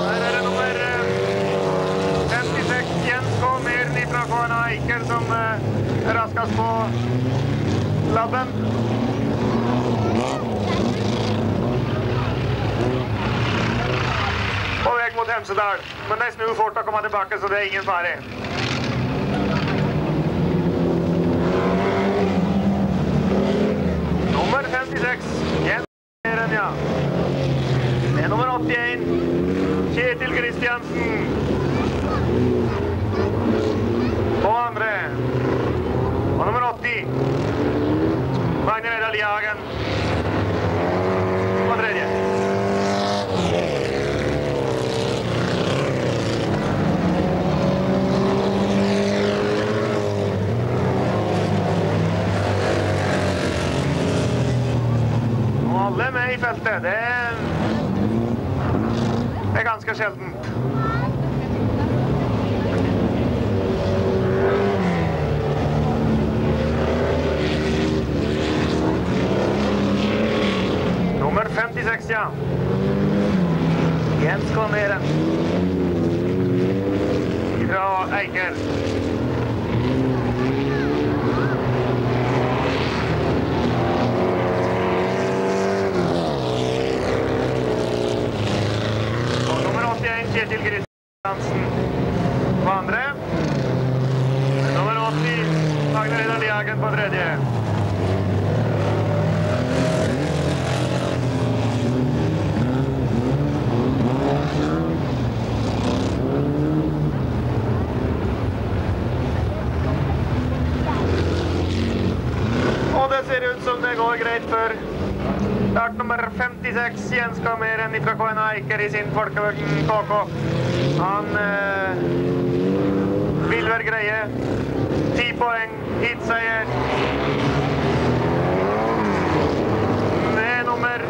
Her er det nummer eh, 56, Jens K. Meren fra KNA Eiker, som eh, raskest på labben. På vei mot Hemsedal. Men de snur fort og kommer tilbake, så det er ingen fare. Nummer 56, Jens Meren, ja. Det er nummer 81, Kjetil Kristiansen. På andre. Og nummer 80, Magne Vedal Jagen. På tredje. Og alle er med i feltet. Det er, ganske sjeldent. Nummer 56, ja. Jens Korneren. Fra Eiker. Og nummer 81, Kjetil Kristiansen på andre. Nummer 80, Agne Reidar Lihagen på tredje. Og det ser ut som det går greit nummer 56, Jens Kameren fra KNA Eiker i sin folkevogn KK. Han eh, vil være greie. Ti poeng, heatseier. Med nummer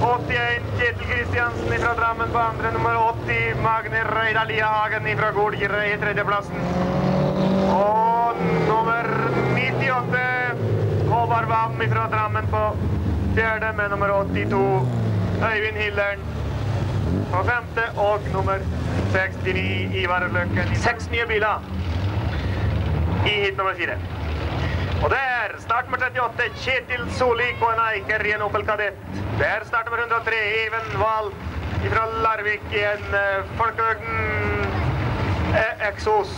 81, Kjetil Kristiansen fra Drammen på andre. Nummer 80, Magne Røyda Liahagen fra Golgerøy i tredjeplassen. Og nummer 98, Håvard Wam fra Drammen på fjerde med nummer 82, Øyvind Hillern på femte, og nummer 69, Ivar Løkken. Seks nye biler i hit nummer fire. Og der, start nummer 38, Kjetil Soli og en Eiker i en Opel Kadett. Der, start nummer 103, Even Wahl fra Larvik i en uh, eh, Exos.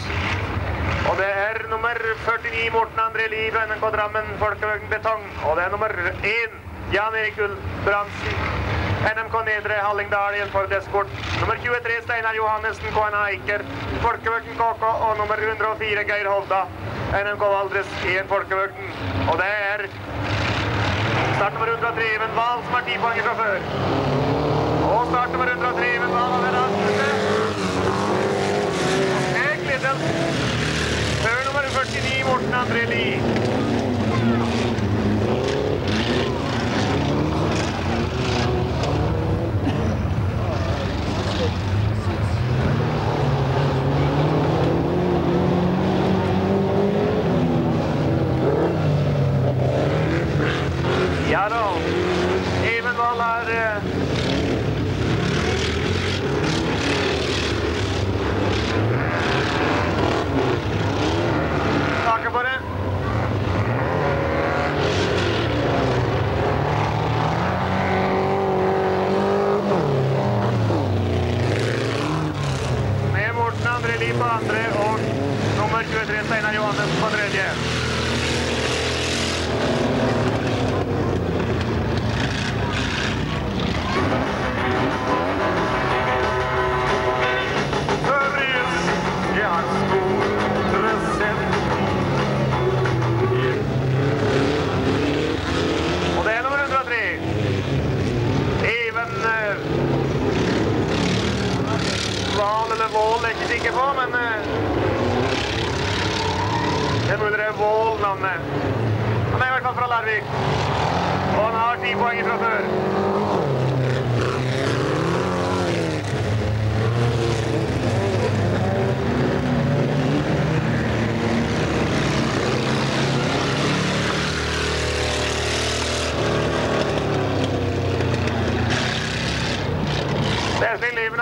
Og det er nummer 49, Morten André Liv, NNK Drammen, folkevogn Betong. Og det er nummer 1, Jan Erik Gulbrandsen, NMK Nedre Hallingdal Ford Escort. Nummer 23, Steinar Johannessen, KNA Eiker, Folkevørten KK. Og nummer 104, Geir Hovda, NMK Valdres i en folkevogn. Og det er start nummer 103, Even Wahl, som er ti poeng fra før. Og start nummer 103, Even Wahl, og den andre. Før nummer 49, Morten André Lie.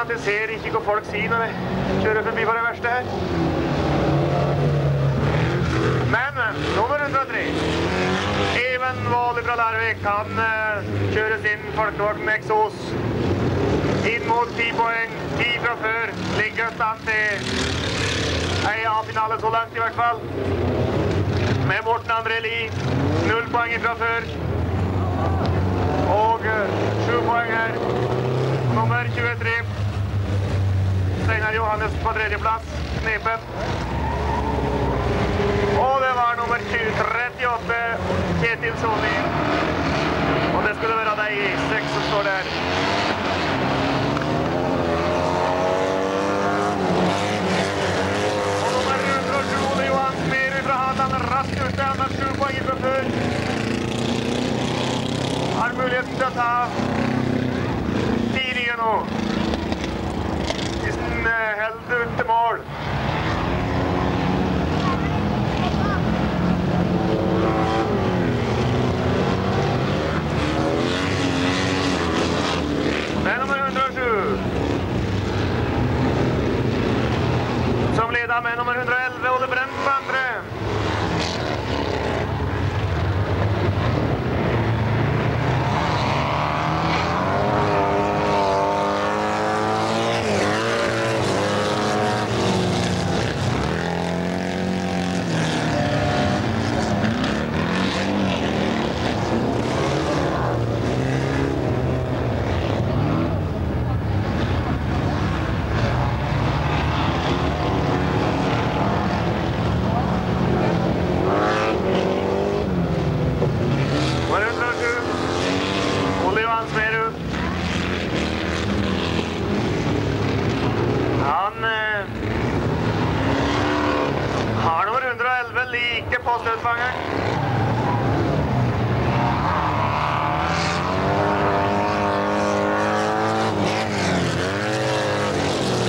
At jeg ser ikke hva folk sier når jeg kjører forbi på det verste her. Men eh, nummer 103, Even Vål fra Larvik, han uh, kjører sin folkevogn med eksos. Inn mot 10 poeng, 10 fra før, ligger stand til ei A-finale så langt i hvert fall. Med Morten André Lie, null poeng fra før. Og sju uh, poeng her. Nummer 23. Johannessen på tredjeplass. Knepen. Og det var nummer 20, 38. Kjetil Soni. Og det skulle være deg Isek, som står der. Og nummer 107, Ole Johan Smerud fra Hadeland, raskt ute. Han har sju poeng fra før. Har muligheten til å ta fire nå. Hvis den eh, holder ut til mål. Det er nummer 107. Som leder med nummer 111, Ole Brent på andre. Nummer 107. Ole Johan Smerud. Han eh, har nummer 111 like på støtfangeren.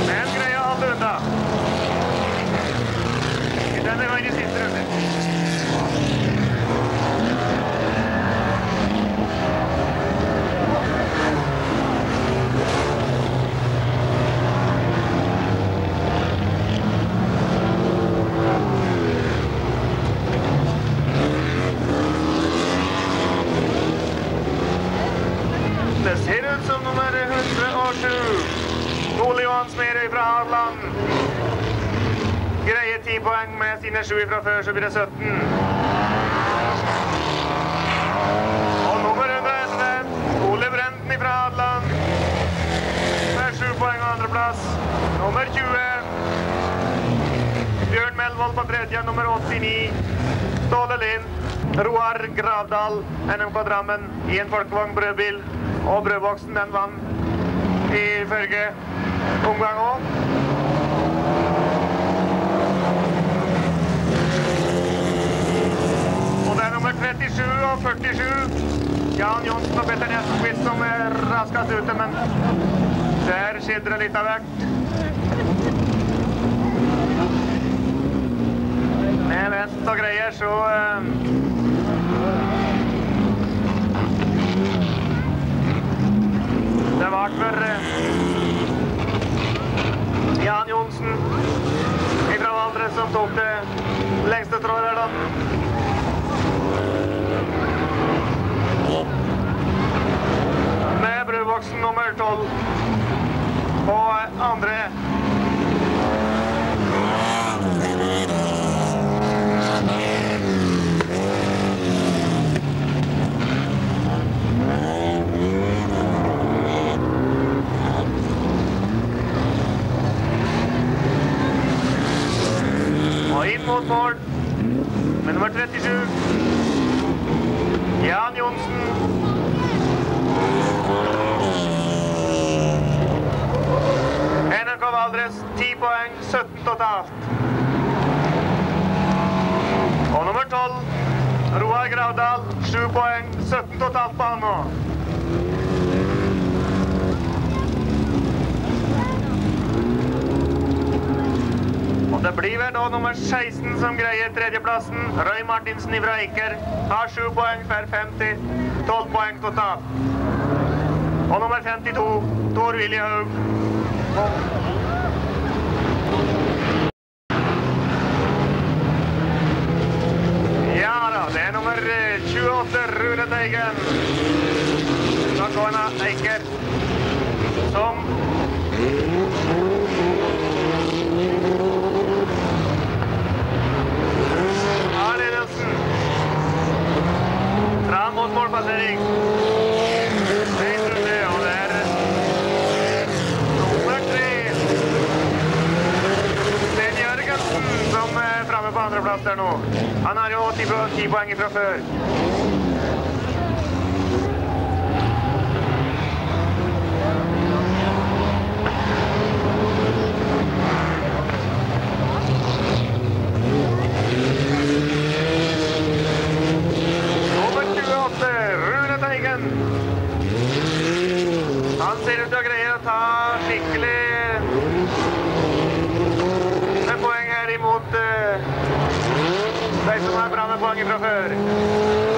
Men greier å holde unna. I denne gangen i siste runde. Det ser ut som nummer 107. Ole Johan Smerøy fra Hadeland. Greier 10 med sine 7 fra før, så blir det 17. Og nummer 111, Ole Brenden fra Hadeland. Med 7 poeng og andreplass. Nummer 20, Bjørn Melvold på tredje, nummer 89. Ståle Lind. Roar Gravdal, NMK Drammen, i en folkevogn brødbil. Og brødboksen den vant i førge omgang òg. Og det er nummer 37 og 47. Jan Johnsen og Petter Nesquist som er raskest ute, men der skjedde det litt av hvert. Med vest og greier, så eh, Det var for eh, Jan Johnsen fra Valdres som tok det lengste trådet. der, da. Med nummer 12 på andre. Og inn mot mål med nummer 37. Jan Johnsen. fra Valdres. 10 poeng, 17 totalt. Og nummer 12, Roar Gravdal. 7 poeng, 17 totalt på han nå. Og det blir vel da nummer 16 som greier tredjeplassen. Røy Martinsen fra Eiker har 7 poeng per 50. 12 poeng totalt. Og nummer 52, Tor Willy Haug. Eh, 28, Rune Teigen. Fra Kåna Eiker. Som har ledelsen. Fram mot målpassering. Høyt runde, og det er nummer tre. Sten Jørgensen som er framme på andreplass der nå. Han har jo 10 po- 10 poeng fra før. Nummer 28, Rune Teigen. Han ser ut til å greie å ta skikkelig med poeng her imot uh, de som har bra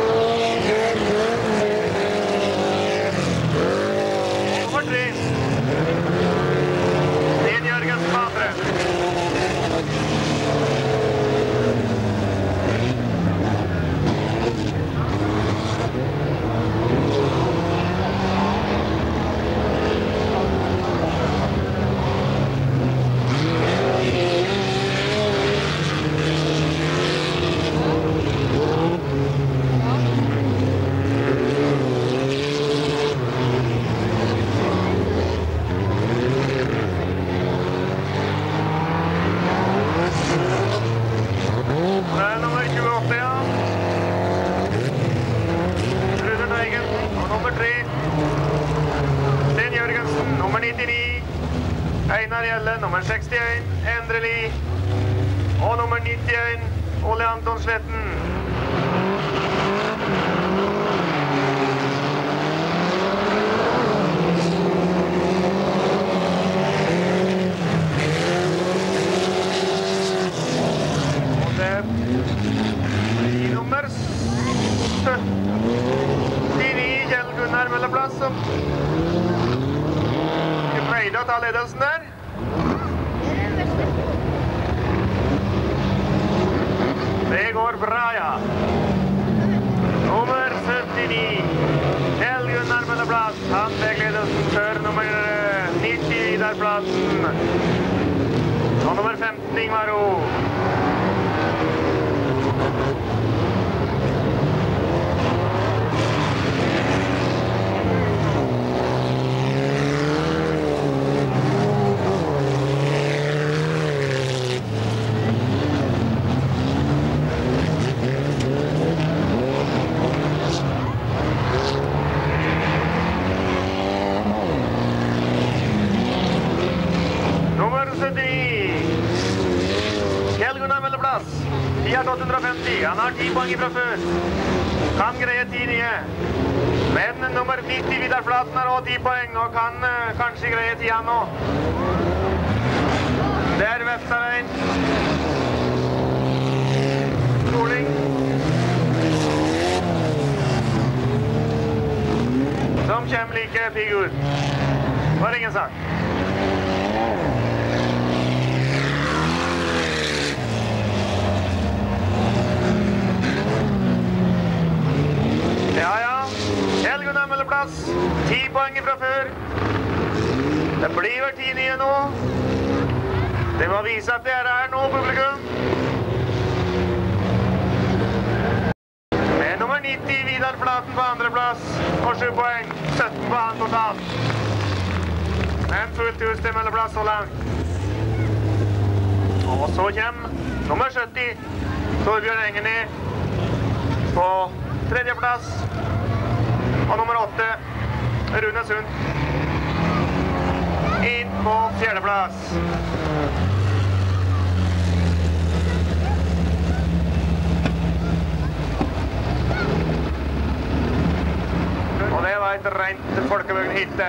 Vise at dere er nå, publikum. Med nummer 90, Vidar Flaten på andreplass. Og sju poeng. 17 på han totalt. Men fullt hus til Mølleplass så langt. Og så kommer nummer 70, Torbjørn Engeni, på tredjeplass. Og nummer 8, Rune Sund, inn på fjerdeplass. Og det var et rent folkevognhitte.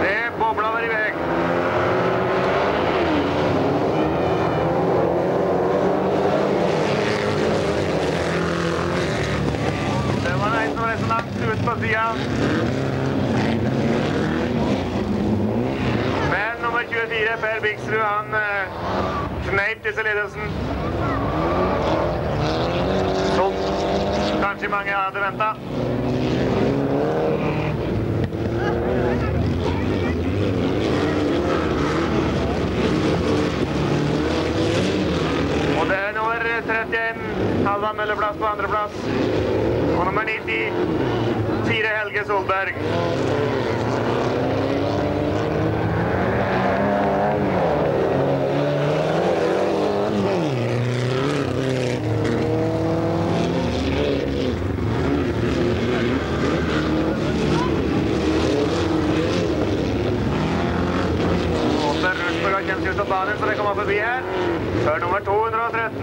Det bobla var i vei. Det var en som var så langt ut på sida. Men nummer 24, Per Biksrud, han eh, kneip disse ledelsen. Som kanskje mange hadde venta. Og det er nummer 31, Halvdan Møllerplass på andreplass. Og nummer 94, Helge Solberg. Har kjent ut banen, for å komme forbi her. Før nummer 213.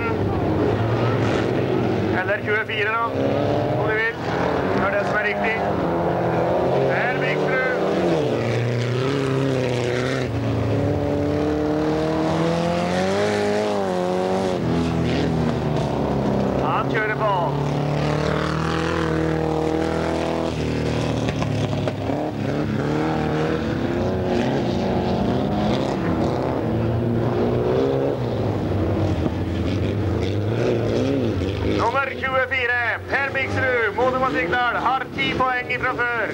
Eller 24, da, om du vil. Det det som er riktig. Viksrud. Han kjører på. Nummer 24, Per Sigdal, har ti poeng fra før.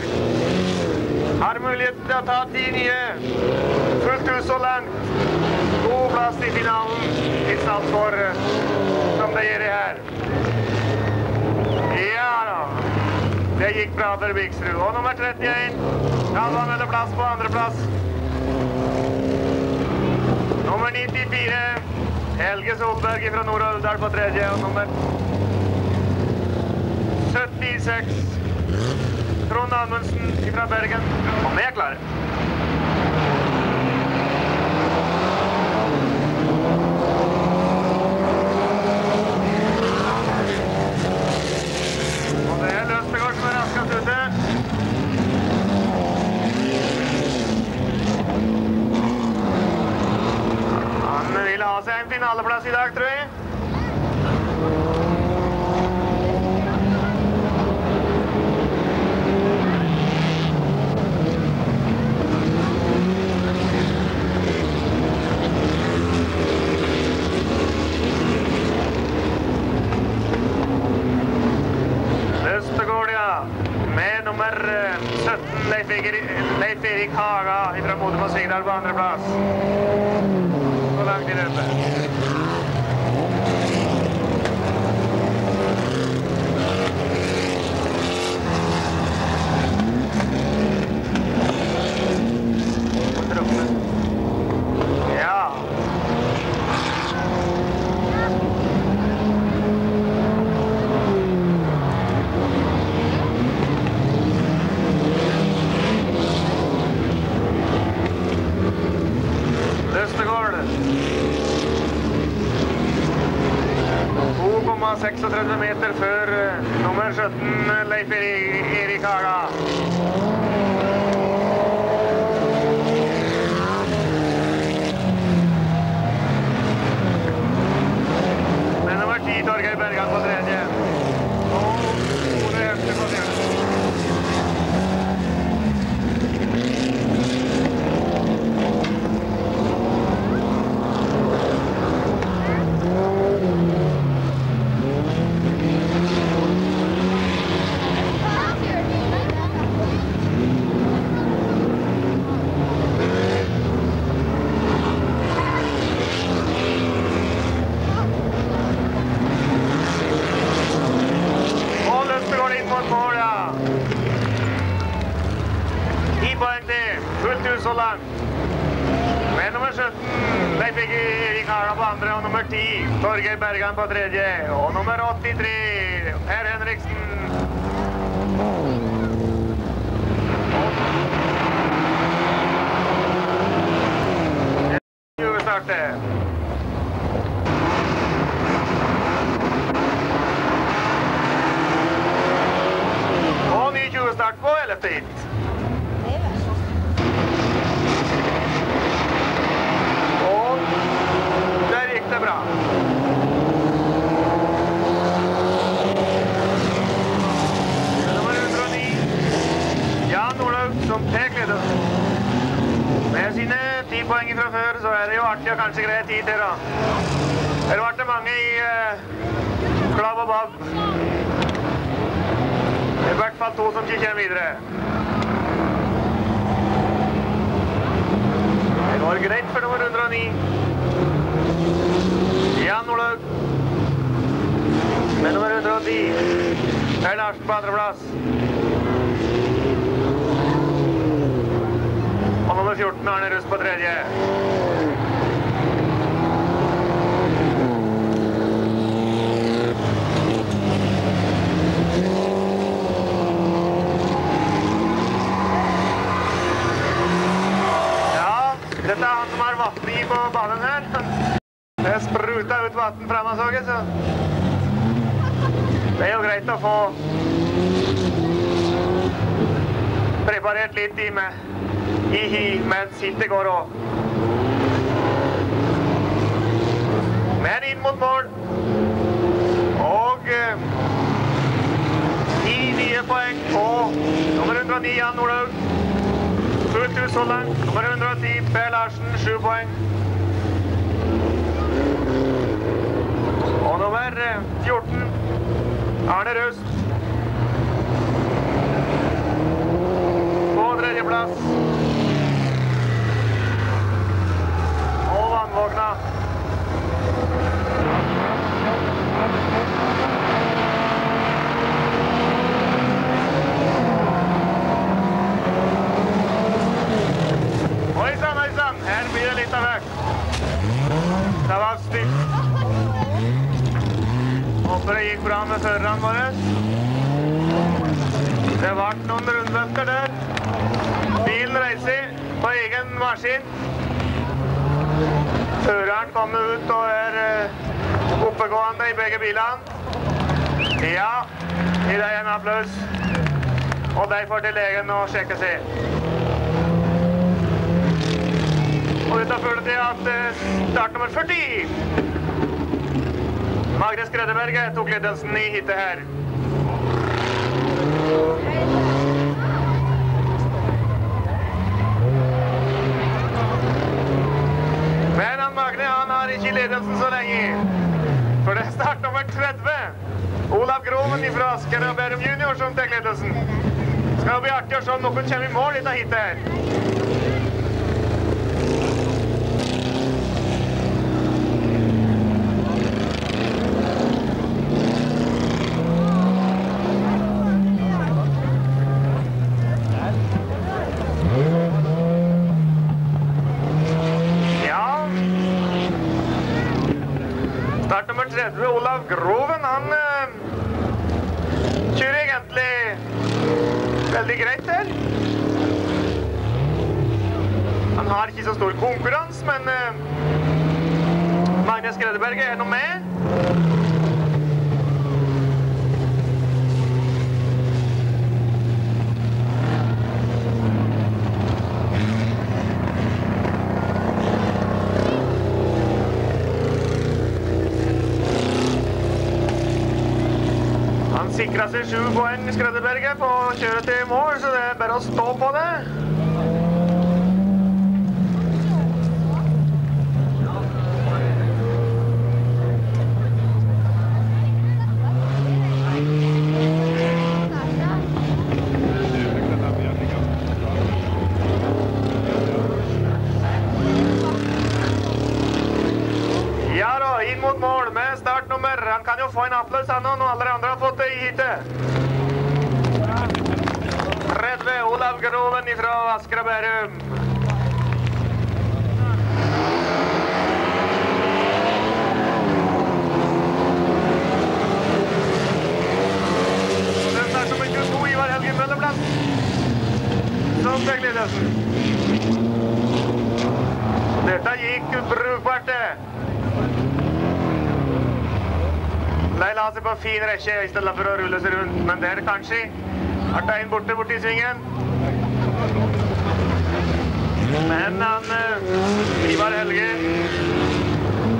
Har mulighet til å ta ti nye. Fullt hus så langt. God plass i finalen i for som det gjør det her. Ja da. Det gikk bra for Biksrud. Og nummer 31, Halvard plass på andreplass. Nummer 94, Helge Solberg fra Nord-Odal på tredje. Og nummer 76, Trond Amundsen fra Bergen. Og vi er klare. Og det er Løstegård som er raskest ute. Han vil ha seg en finaleplass i dag, tror jeg. Østegård, ja. Med nummer eh, 17, Leif, Erik Haga fra Bodø på Sigdal på andreplass. Så langt i løpet. Ja. Østegård. 2,36 meter før eh, nummer 17, Leif Erik Haga. så langt. Med nummer 17, Leif Erik Harda på andre, og nummer 10, Torgeir Bergan på tredje. Og nummer 83, Per Henriksen. Starte. start på, eller fint? Som tar ledelsen. Med sine ti poeng fra før, så er det jo artig å kanskje greie ti til, da. Her ble det mange i eh, klabb og babb. I hvert fall to som ikke kommer videre. Det går greit for nummer 109. Jan Olaug. Med nummer 110 er Larsen på andreplass. Og nummer 14 Arne Russ på tredje. Ja, dette er han som har vann i på banen her. Det spruta ut vann fra meg, så jeg, så det er jo greit å få preparert litt i med i hi mens hittet går òg. Men inn mot mål. Og eh, nye poeng på nummer 109 Jan Olaug. Fullt hus så langt. Nummer 110 Per Larsen, sju poeng. Og nummer eh, 14 Arne Røst. På tredjeplass. Og vannvåkna. Oi sann, oi sann. Her blir det litt av hvert. Det var stygt. Håper det gikk bra med førerne våre. Det ble noen rundbøtter der. Bilen reiser på egen maskin. Føreren kommer ut og er eh, oppegående i begge bilene. Ja, gi dem en applaus. Og de får til legen og sjekke seg. Og dette føler til at start nummer 40 Magnus Greddeberget tok ledelsen i hittet her. Men han Magne han har ikke ledelsen så lenge. For det er startnummer 30. Olav Groven fra Asker og Bærum Junior som tar ledelsen. Skal det bli artig å se om noen kommer i mål i dette hittet her. Ja. Start nummer 30, Olav Groven, han eh, kjører egentlig veldig greit her. Han har ikke så stor konkurranse, men Magnus Magne Skredderberget er nå med. Han sikra seg sju poeng, Skredderberget, på å kjøre til mål, så det er bare å stå på det. Ja da, inn mot mål med startnummer. Han kan jo få en applaus han nå, når alle de andre har fått det i hitet. 30, Olav Groven fra Asker og Bærum. Den startnummer 22, Ivar Helgen Møllerplass. Som fikk ledelsen. Dette gikk starte. De la seg på fin rekke i stedet for å rulle seg rundt, men der kanskje. Artein borte borti svingen. Men han uh, Ivar Helge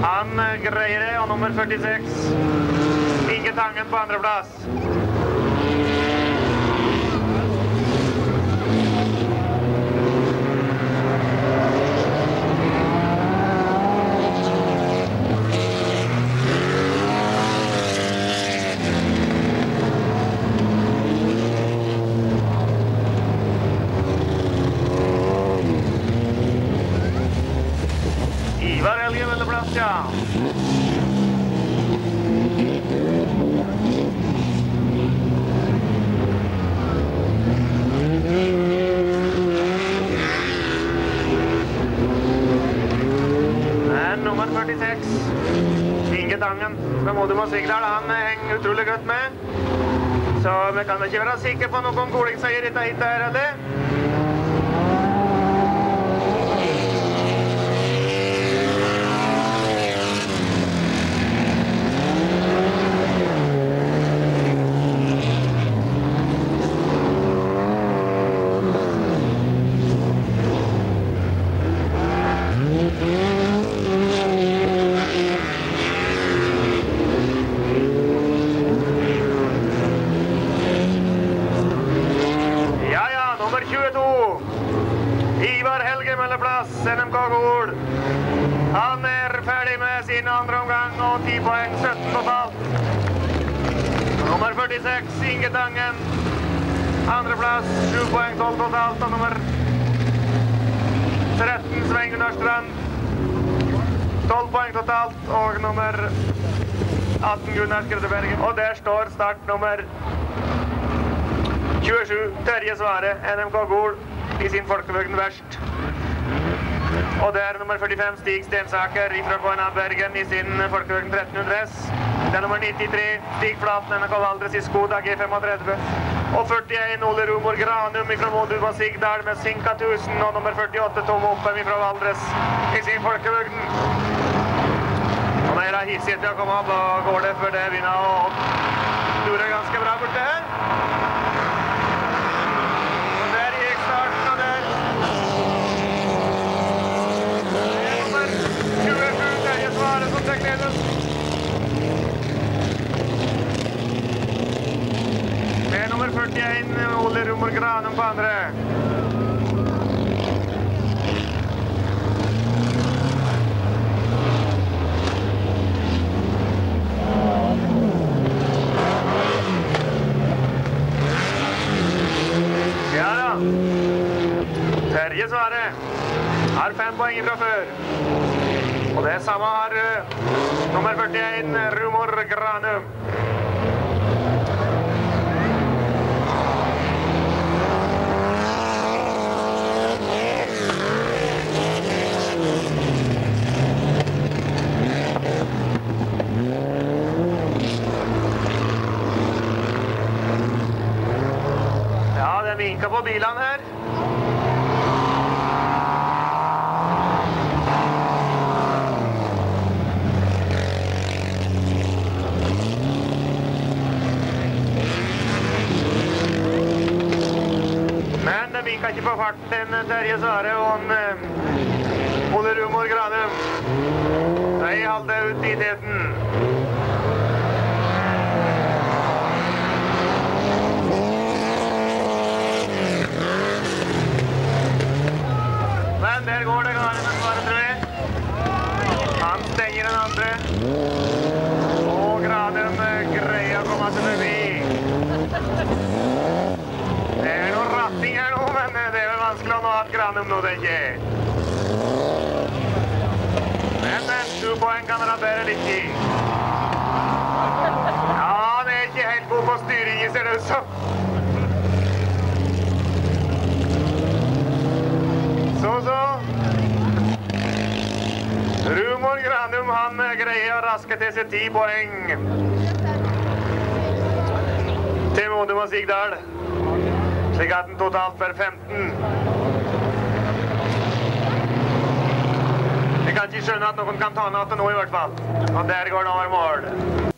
Han uh, greier det, og nummer 46 Inge Tangen på andreplass. Ivar Ja. Men nummer 46, Inge Tangen fra Modum og Sigdal, han henger utrolig godt med. Så vi kan ikke være sikre på noen golingseier hitet her, eller? Ja, ja, nummer 22. Ivar Helge Mølleplass, NMK Gol. Han er ferdig med sin andre omgang og 10 poeng, 17 totalt. Nummer 46, Inge Tangen. Andreplass, 7 poeng, 12 totalt. Og nummer 13, Svein Gunnar Strand. 12 poeng totalt. Og nummer 18, Gunnar Skredeberget. Og der står startnummer 27, Terje Svare, NMK Gol, i sin folkevogn verst. Og det er nummer 45, Stig Stensaker fra KNA Bergen i sin folkevogn 1300 S. Det er nummer 93, Stig Flaten, NRK Valdres i Skoda G35. Og 41, Ole Rumor Granum fra og Sigdal med Sinka 1000. Og nummer 48, Tom Oppheim fra Valdres i sin folkevogn. Det er hissig til å komme opp Da går det, før det begynner å dure ganske bra borte her. Og der gikk starten, og der Det er nummer 27, Terje Svare, som tar ledelsen. Med nummer 41, Ole Rumor Granum på andre. Terje Svare har fem poeng fra før. Og det samme har eh, nummer 41, Rumor Granum. Det på bilene her. Men det vinka ikke på farten, til Terje Svare og en, eh, Ole Rumor Granum. De holder ut i. Men der går det bare, tror jeg. Han stenger den andre. Så Granum eh, greier å komme seg forbi. Det er noe ratting her nå, men det er vel vanskelig å nå at Granum nå, tenker jeg. Men to poeng kan være bære litt i. Ja, han er ikke helt god på styring, ser det ut som. Så, så. Rumor Granum, han eh, greier å raske til seg ti poeng. Til Modum og Sigdal. Slik at den totalt får 15. Jeg kan ikke skjønne at noen kan ta den igjen nå, i hvert fall. Og der går den over mål.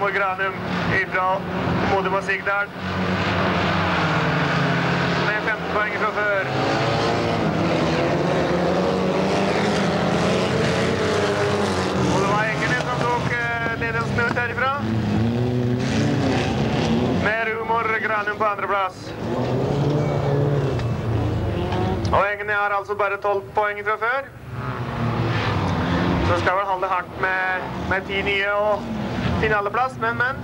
Ole Granum fra Modum og Sigdal. Med 15 poeng fra før. Og det var Engene som tok eh, ledelsen ut herifra. Med Rumor Granum på andreplass. Og Engene har altså bare 12 poeng fra før. Så skal vel holde hardt med ti nye og finaleplass, men, men.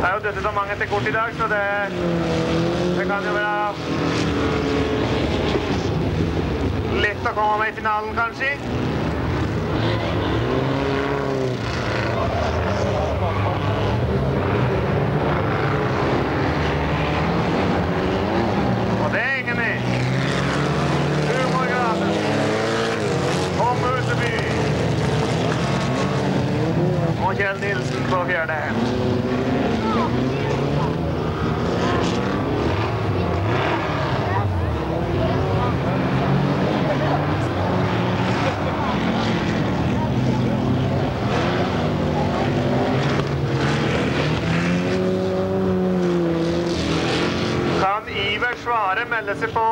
Det er jo dødt av mange etter kort i dag, så det, det kan jo være lett å komme med i finalen, kanskje. Og det er ingen i. Humorgraden. Og Museby. Og Kjell Nilsen på fjerde. Kan Iver Svare melde seg på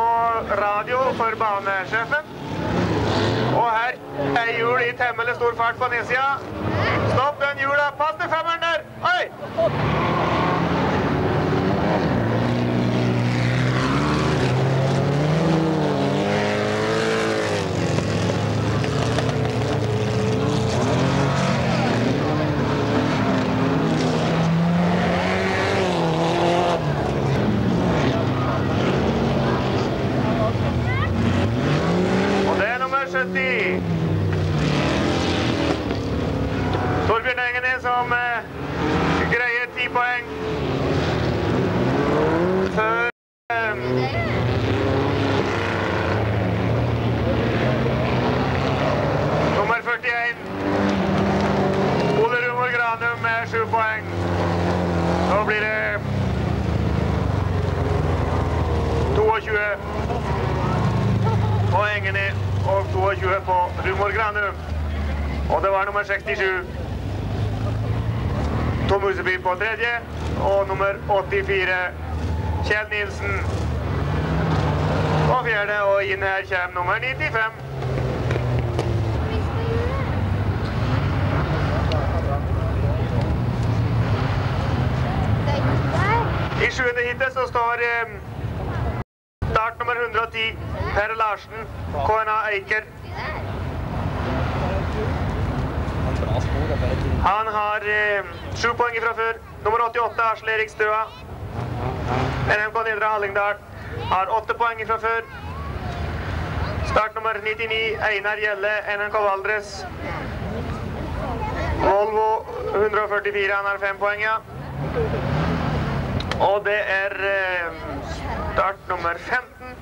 radio for banesjefen? Og her er hjul i temmelig stor fart på nedsida. Den hjula! Pass til femmeren der! Oi! Og det er nummer 70. Torbjørn Engene som eh, greier ti poeng. Før eh, Nummer 41. Ole Rumor Granum med sju poeng. Nå blir det 22 på Engene og 22 på Rumor Granum. Og det var nummer 67. Tom Huseby på tredje, og nummer 84 Kjell Nilsen på fjerde, og inn her kommer nummer 95. I sjuende hitet så står start nummer 110, Per Larsen, KNA Eiker. Bra spor, det er bare Han har eh, sju poeng fra før. Nummer 88, Arsel Erik Støa. NMK Nedre Hallingdal har åtte poeng fra før. Start nummer 99, Einar Gjelle, NMK Valdres. Volvo 144, han har fem poeng, ja. Og det er eh, start nummer 15,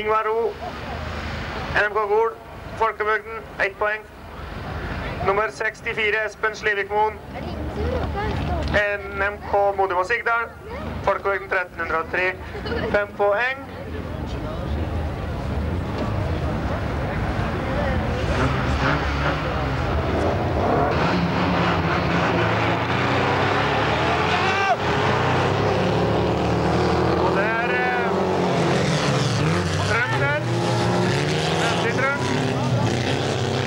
Ingvar Ro, NMK Gol, Folkebygden, ett poeng. Nummer 64, Espen Slivikmoen, NMK Modum og Sigdal. Folkevegden 1303, fem poeng. Og det er eh, Trønder. Venstre Trønd.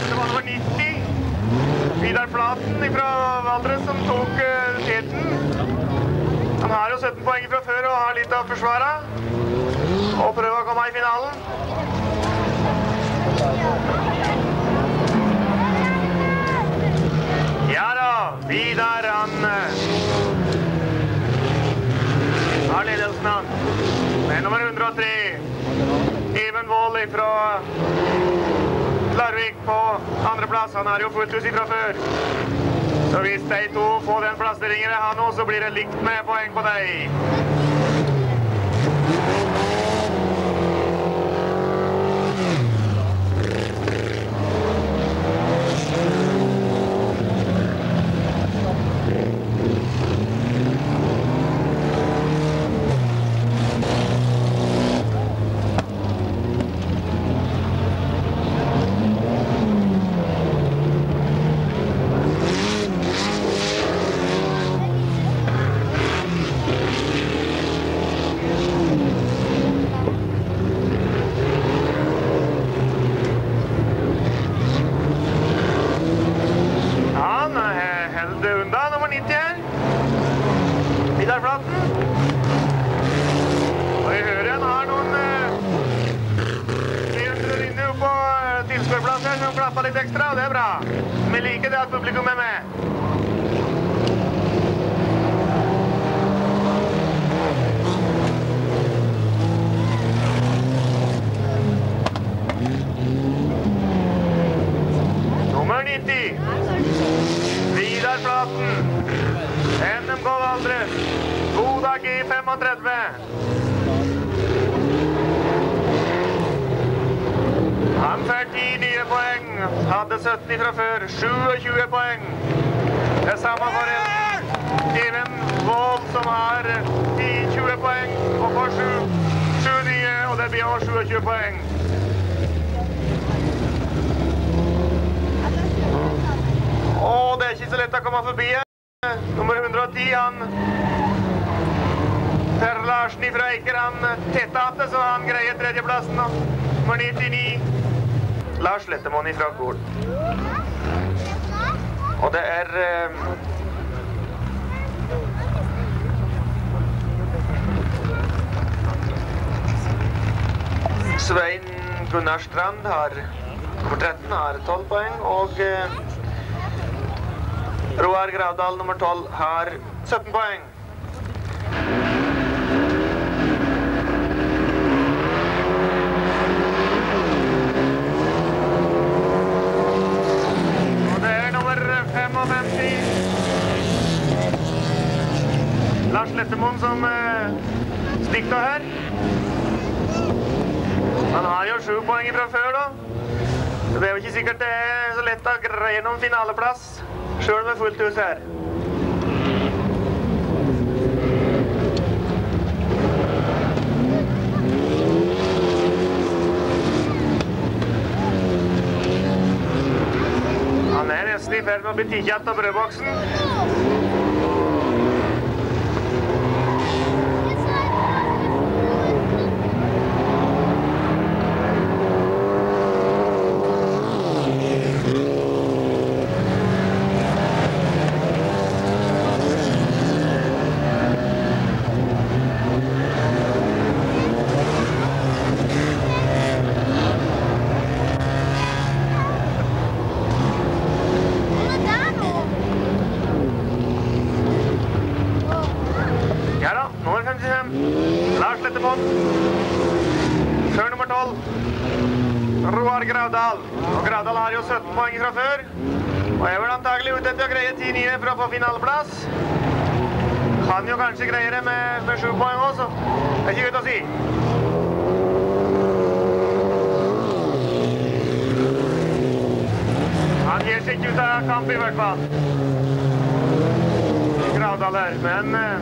Det var nummer 90. Vidar Flaten fra Valdres som tok teten. Han har jo 17 poeng fra før og har litt av forsvaret. Og prøver å komme i finalen. Ja da, Vidar han eh, har ledelsen han. Med nummer 103. Even Wold fra Larvik på andreplass. Han har jo fullt hus ifra før. Så hvis de to får den plasseringen jeg har nå, så blir det likt med poeng på deg. Han eh, holder unna nummer 90 her. Vidar Flaten. Og jeg hører han har noen eh, 300 inne oppe på eh, tilskuerplass her som klapper litt ekstra, og det er bra. Vi liker det at publikum er med. Nummer 90. Vidar Flaten. NMK Valdres. Goda G35. Han får 10 nye poeng. Hadde 17 fra før. 27 poeng. Det samme for en Even Wold som har 10-20 poeng og får 7, 7 nye, og det blir også 27 poeng. Å, det er ikke så lett å komme forbi. Nummer 110, han Per Larsen fra Eiker, han tetta så han greier tredjeplassen. Nummer 99, Lars Lettermoen fra Gol. Og det er eh, Svein Gunnar Strand har nummer 13 har 12 poeng, og eh, Roar Gravdal nummer 12 har 17 poeng. Og det er nummer 55. Lars Lettemoen som eh, stikker her. Han har jo sju poeng fra før, da. Så det er jo ikke sikkert det er så lett å greie noen finaleplass, sjøl med fullt hus her. Han er nesten i ferd med å bli tatt av brødboksen. Kamp i hvert fall. Gravdal her, men eh,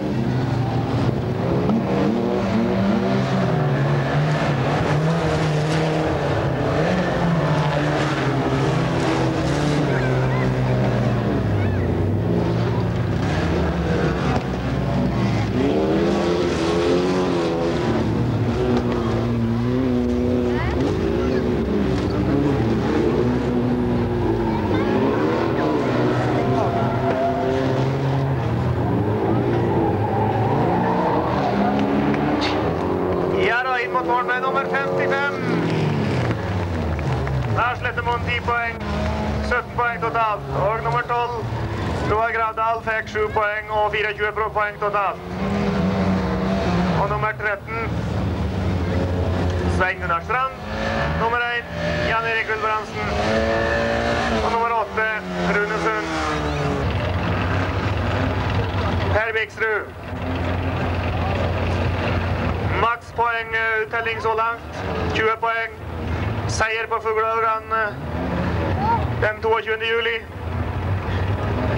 Ja da, inn mot mål med nummer 55. Lars Lettemoen 10 poeng. 17 poeng totalt. Og nummer 12, Roar Gravdal, fikk 7 poeng og 24 pro- poeng totalt. Og nummer 13, Svein Gunnar Strand. Nummer 1, Jan Erik Gulbrandsen. Og nummer 8, Rune Sund. Per Biksrud. Makspoenguttelling eh, så langt. 20 poeng. Seier på Fuglehaugan eh, den 22. juli.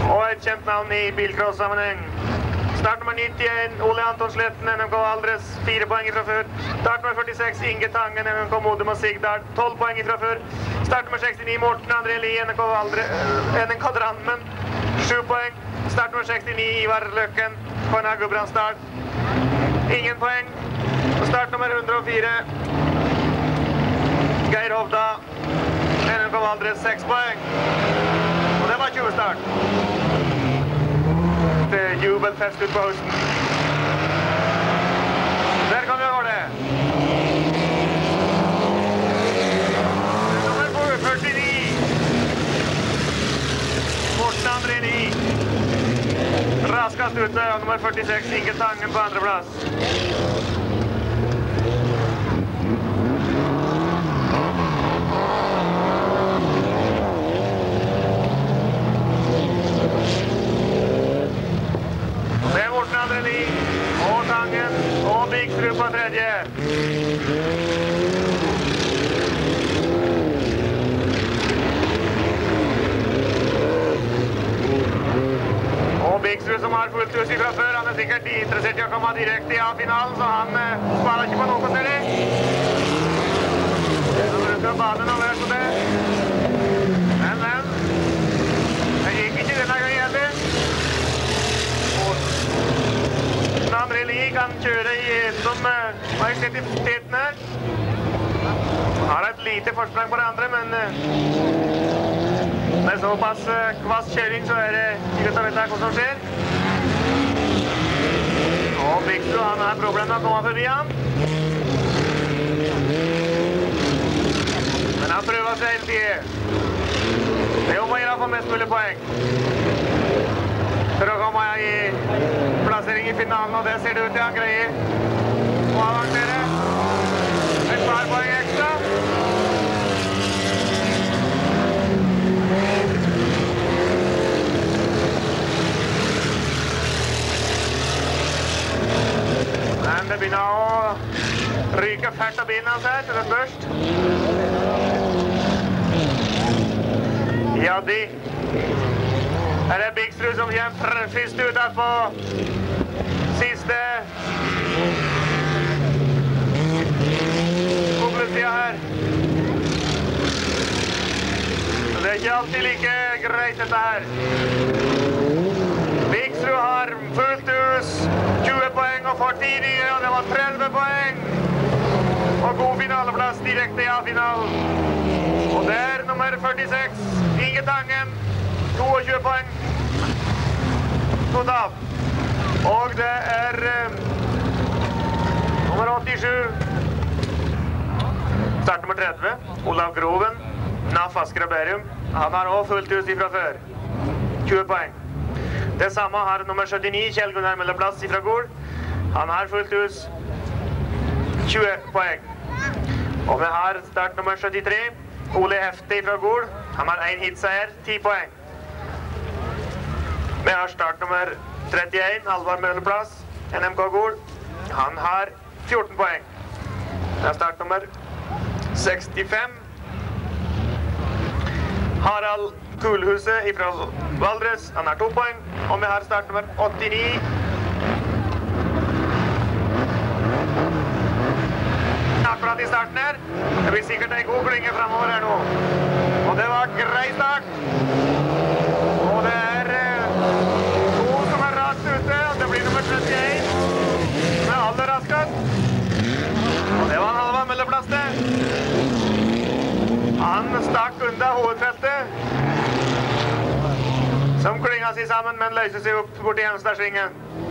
Og et kjent navn i bilcross-sammenheng. Start nummer 91, Ole Anton Sletten, NMK Aldres, 4 poeng fra før. Start nummer 46, Inge Tangen, NMK Modum og Sigdal, 12 poeng fra før. Start nummer 69, Morten André Lie, NMK, Aldre, eh, NMK Drammen, 7 poeng. Start nummer 69, Ivar Løkken, KNA Gudbrandsdal, ingen poeng. Start nummer 104. Geir Hovda. NMK Valdres 6 poeng. Og det var 20 er jubelfest ute på høsten. Der kan vi ha det. Nummer 49. Morten André. Raskest ute. Og nummer 46, Inge Tangen på andreplass. Det er Morten og Tangen og Biksrud på tredje. Biksrud som har fullt hus fra før, han er sikkert interessert i å komme direkte i A-finalen, så han eh, sparer ikke på noe, ser de. Han bruker banen og vær så det. Men, men. Det gikk ikke denne gangen heller. Men André kan kjøre gjennom uh, majestetiteten her. Har et lite forsprang på det andre, men eh, med såpass uh, kvass kjøring så er det ikke godt å vite hva som skjer. Og Biksrud han har problemer med å komme forbi han. Men han prøver seg hele tiden. Det er om å gjøre å få mest mulig poeng. For å komme i plassering i finalen, og det ser det ut til han greier å avansere. Et par poeng ekstra. Men det begynner å ryke fælt av bilen hans her til den børst. Ja, de. Her er Biksrud som kommer først ut på siste koblesida her. Det er ikke alltid like greit, dette her. Biksrud har fullt hus, 20 poeng og får 10 nye, og det var 30 poeng. Og god finaleplass direkte i A-finalen. Og der nummer 46, Inge Tangen, 22 poeng totalt. Og det er eh, nummer 87 Start nummer 30, Olav Groven. Naf Asker Bærum. Han har også fullt hus fra før. 20 poeng. Det samme har nummer 79, Kjell Gunnar Melleplass fra Gol. Han har fullt hus. 20 poeng. Og vi har start nummer 73, Ole Hefte fra Gol. Han har én hitseier, 10 poeng. Vi har startnummer 31, Halvard Møhleplass, NMK Gol. Han har 14 poeng. Det er startnummer 65. Harald Kulhuset fra Valdres. Han har to poeng. Og vi har startnummer 89. Akkurat i starten her. Det blir sikkert ei god klynge framover her nå. Og det var grei start. Han stakk unna hovedfeltet, som klynga seg sammen, men løste seg opp borti Hemsedsvingen.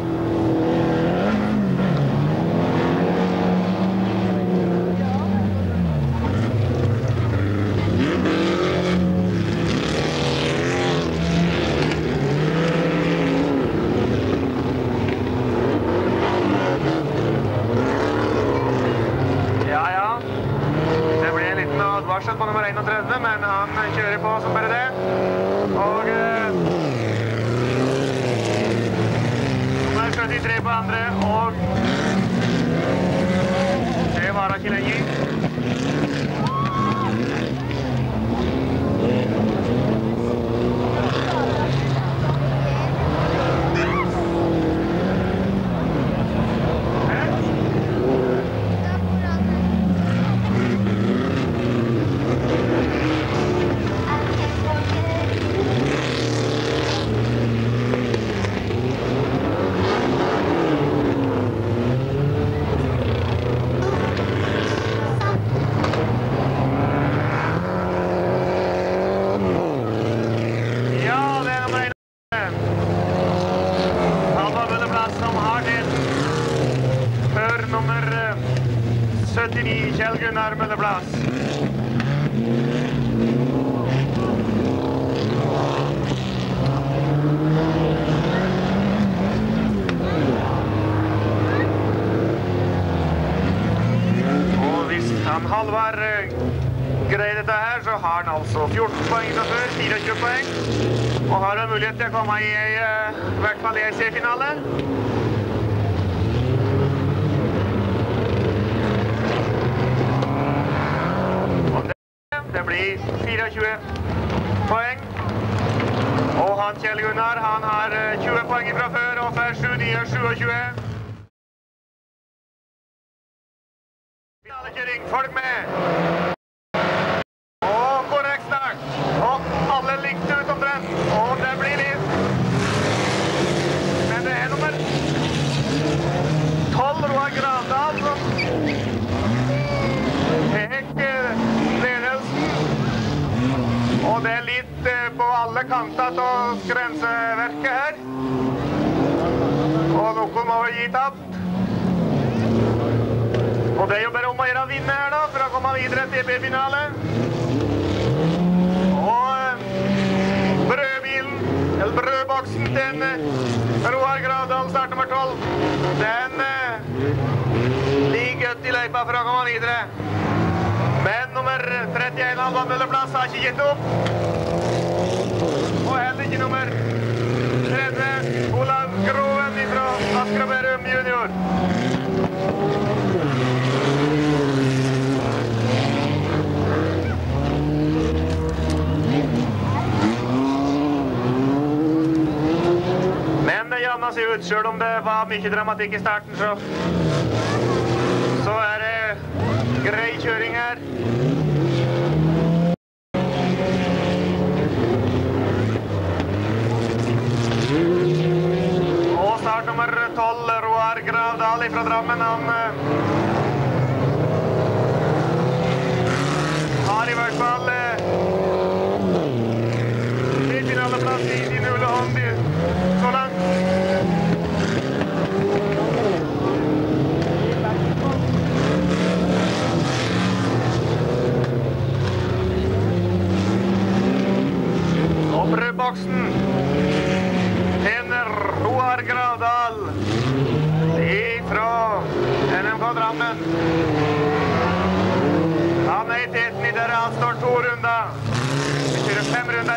Pharmatikis der Aktenschaft.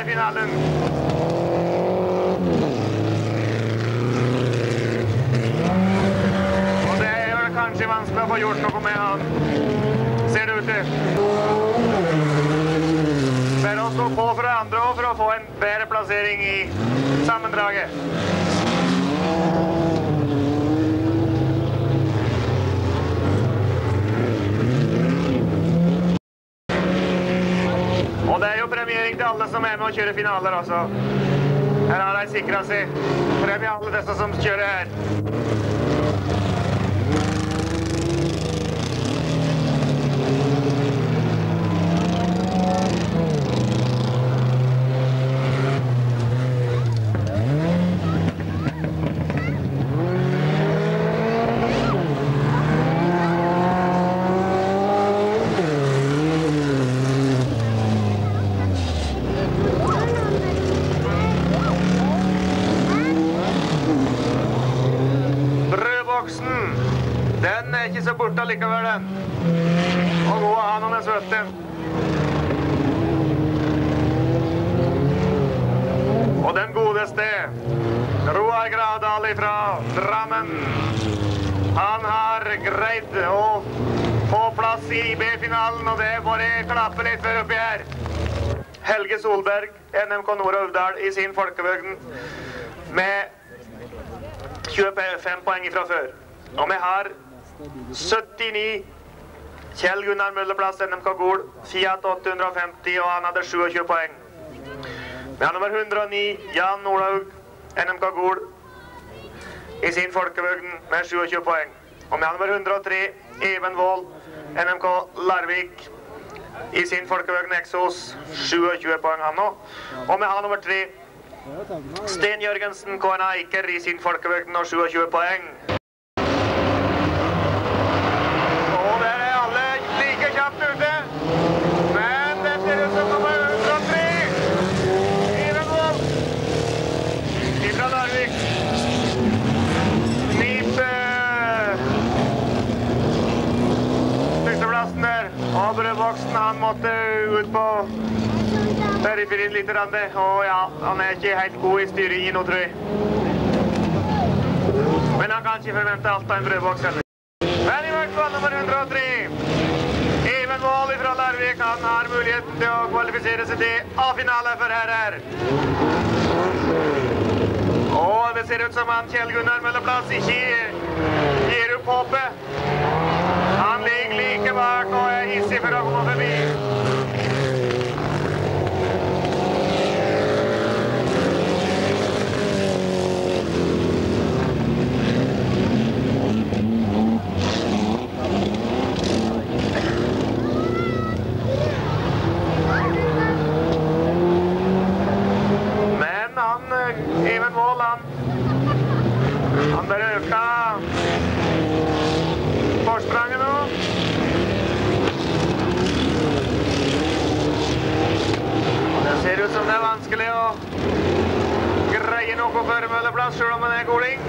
Det kanskje vanskelig å få gjort noe med han. Ser det ut til. Bare å stå på for det andre og for å få en bedre plassering i sammendraget. Og det er jo premiering til alle som er med og kjører finaler også. Her har de sikra seg premie alle disse som kjører her. Brødboksen, den er ikke så borte likevel, den. Og god å ha noen er søte. Og den godeste, Roar Gravdal fra Drammen. Han har greid å få plass i B-finalen, og det er bare å klappe litt før oppi her. Helge Solberg, NMK Nord-Uvdal i sin folkevogn med 25 poeng fra før. Og vi har 79 Kjell Gunnar Mølleplass, NMK Gol, Fiat 850, og han hadde 27 poeng. Vi har nummer 109 Jan Nordhaug, NMK Gol, i sin folkevogn med 27 poeng. Og vi har nummer 103 Even Wold, NMK Larvik, i sin folkevogn Exos, 27 poeng han nå. Og vi har nummer tre, Sten Jørgensen, KNA Eiker i sin folkevogn og 27 poeng. Og der er alle like kjapt ute. Men det ser ut som nummer 103. Ivenvold. Fra Larvik. Knip eh, førsteplassen brødboksen, han måtte ut på periferien litt. Og ja, han er ikke helt god i styringen nå, tror jeg. Men han kan ikke forvente alt av en brødboks. Men i hvert fall nummer 103. Even Wold fra Larvik han har muligheten til å kvalifisere seg til A-finale for herrer. Og det ser ut som han Kjell Gunnar Mølleplass ikke gir opp håpet. Han ligger like bak og er hissig for å gå forbi. Men han, eh, Even Wold, han, han forspranget nå. Det ser ut som det er vanskelig å greie noe på Mølleplass, sjøl om han er goding.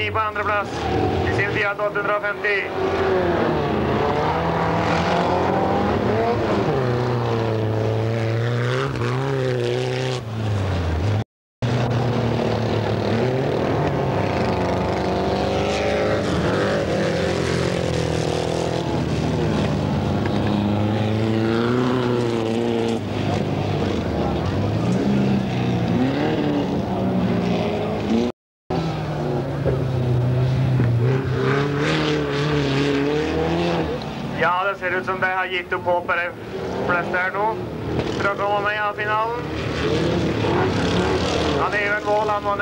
10 på andra plats. Licentiato 850. som de har gitt opp håpet, de fleste her nå, for å komme med i A-finalen. Han er jo en mål, han var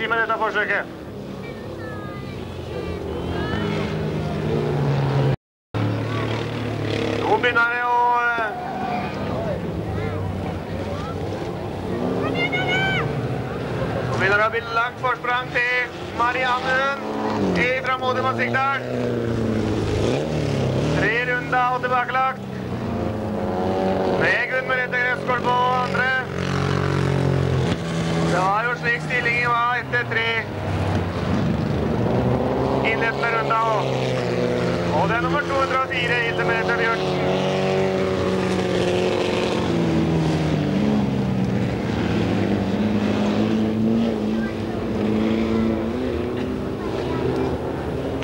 Men det gikk ikke med dette forsøket. Nå begynner det å eh, Nå begynner det å bli langt forsprang til Mariannen fra Modum og Sigdal. Tre runder og tilbakelagt. Med Gunn Merete Gressgård på andre. Det var jo slik stillingen var etter tre innledende runder òg. Og det er nummer 204, Hilde Merete Bjørnsen.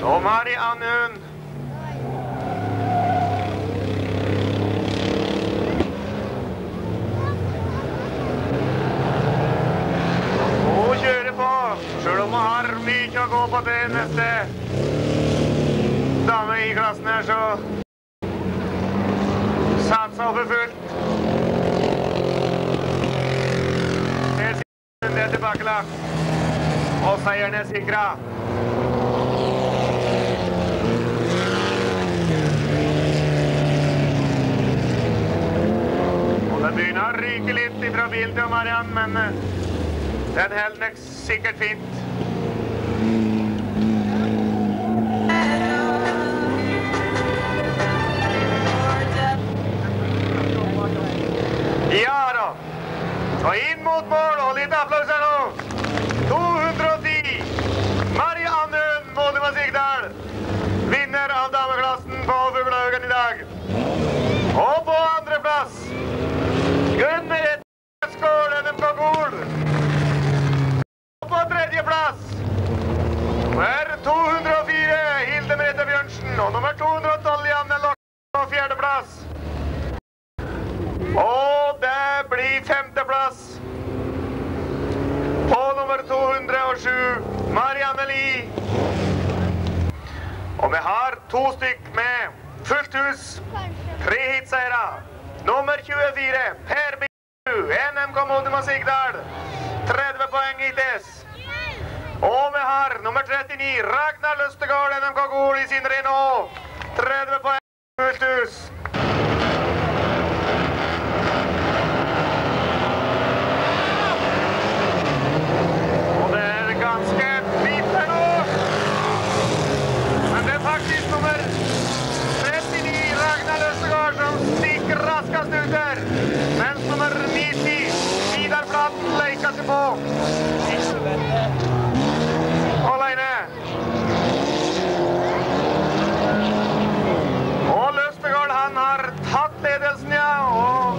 Og Mari Annun. Hun kjører på, sjøl om hun har mye å gå på til neste dame i klassen her, så satsa for fullt. Ser siden det er tilbakelagt, og seieren er sikra. Begynner å ryke litt fra bilen til Mariann, men eh, den holder sikkert fint. mot mål og litt applaus her nå. 210. Marianne Monima Sigdal, vinner av dameklassen på Fuglehaugen i dag. Og på andreplass Gunn Merete Skålen på Gol. Og på tredjeplass nummer 204 Hilde Merete Bjørnsen og nummer 212 Janne Lokke på fjerdeplass. Og På nummer 207 Marianne Lie. Og vi har to stykk med fullt hus. Tre hitseire. Nummer 24 Per Biju, NMK Modum og Sigdal. 30 poeng hittil. Og vi har nummer 39 Ragnar Løstegård, NMK Gol i sin Renault. 30 poeng fullt hus. Raskest. Mens nummer 90, Vidar Flaten, leker seg på. Alene. Og Løstegård, han har tatt ledelsen, ja. Og,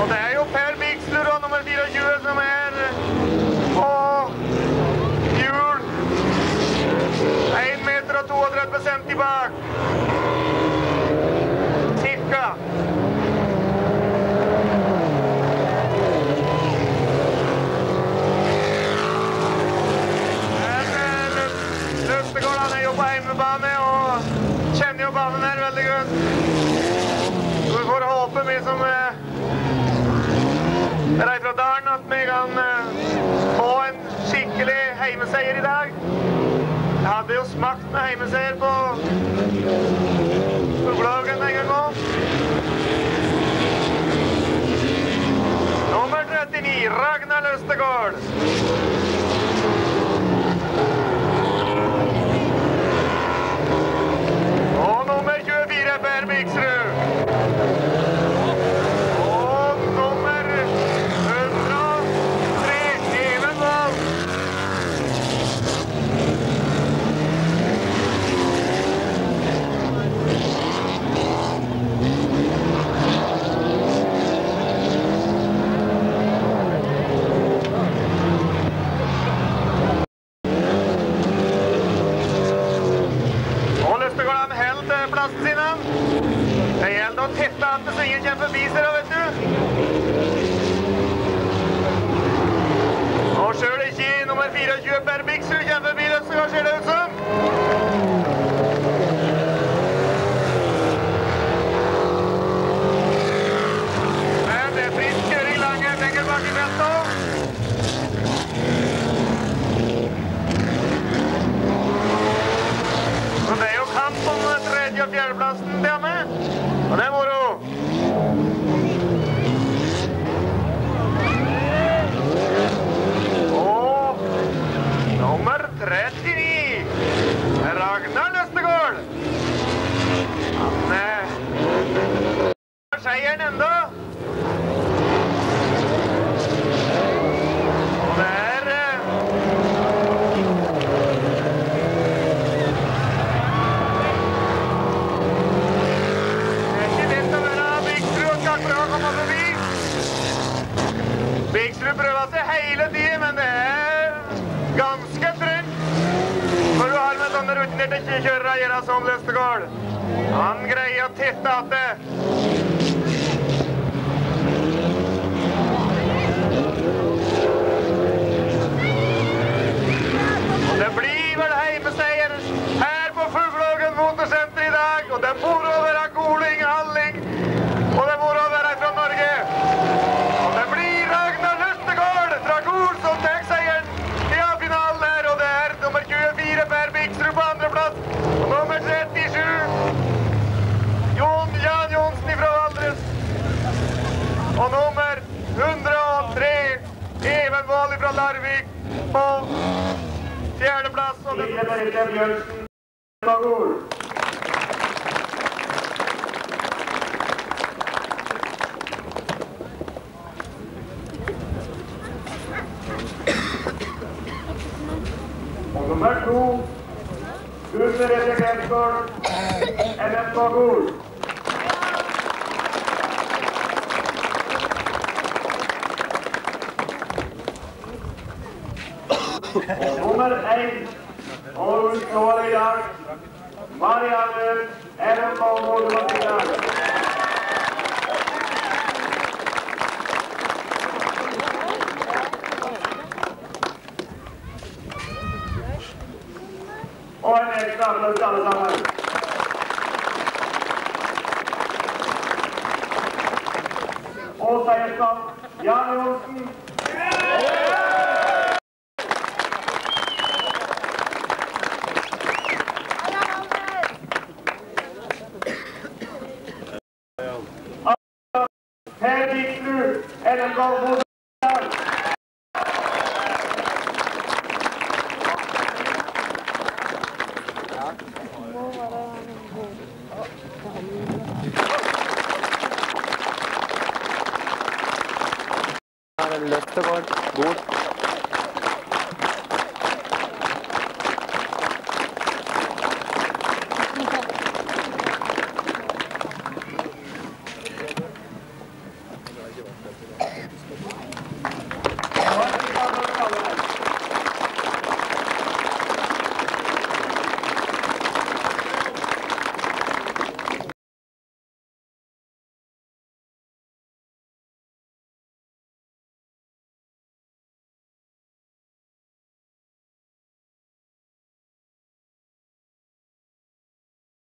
og det er jo Per Bixler og nummer 24 som er på hjul. 1 meter og 32 cm bak. Eh, Løs- Løstegård han er jo på hjemmebane og kjenner jo banen her veldig godt. Vi får håpe, vi som eh, er fra dalen, at vi kan eh, få en skikkelig heimeseier i dag. Jeg hadde jo smakt med heimeseier på Fuglehaugen en gang òg. Nummer 39, Ragnar Løstegård.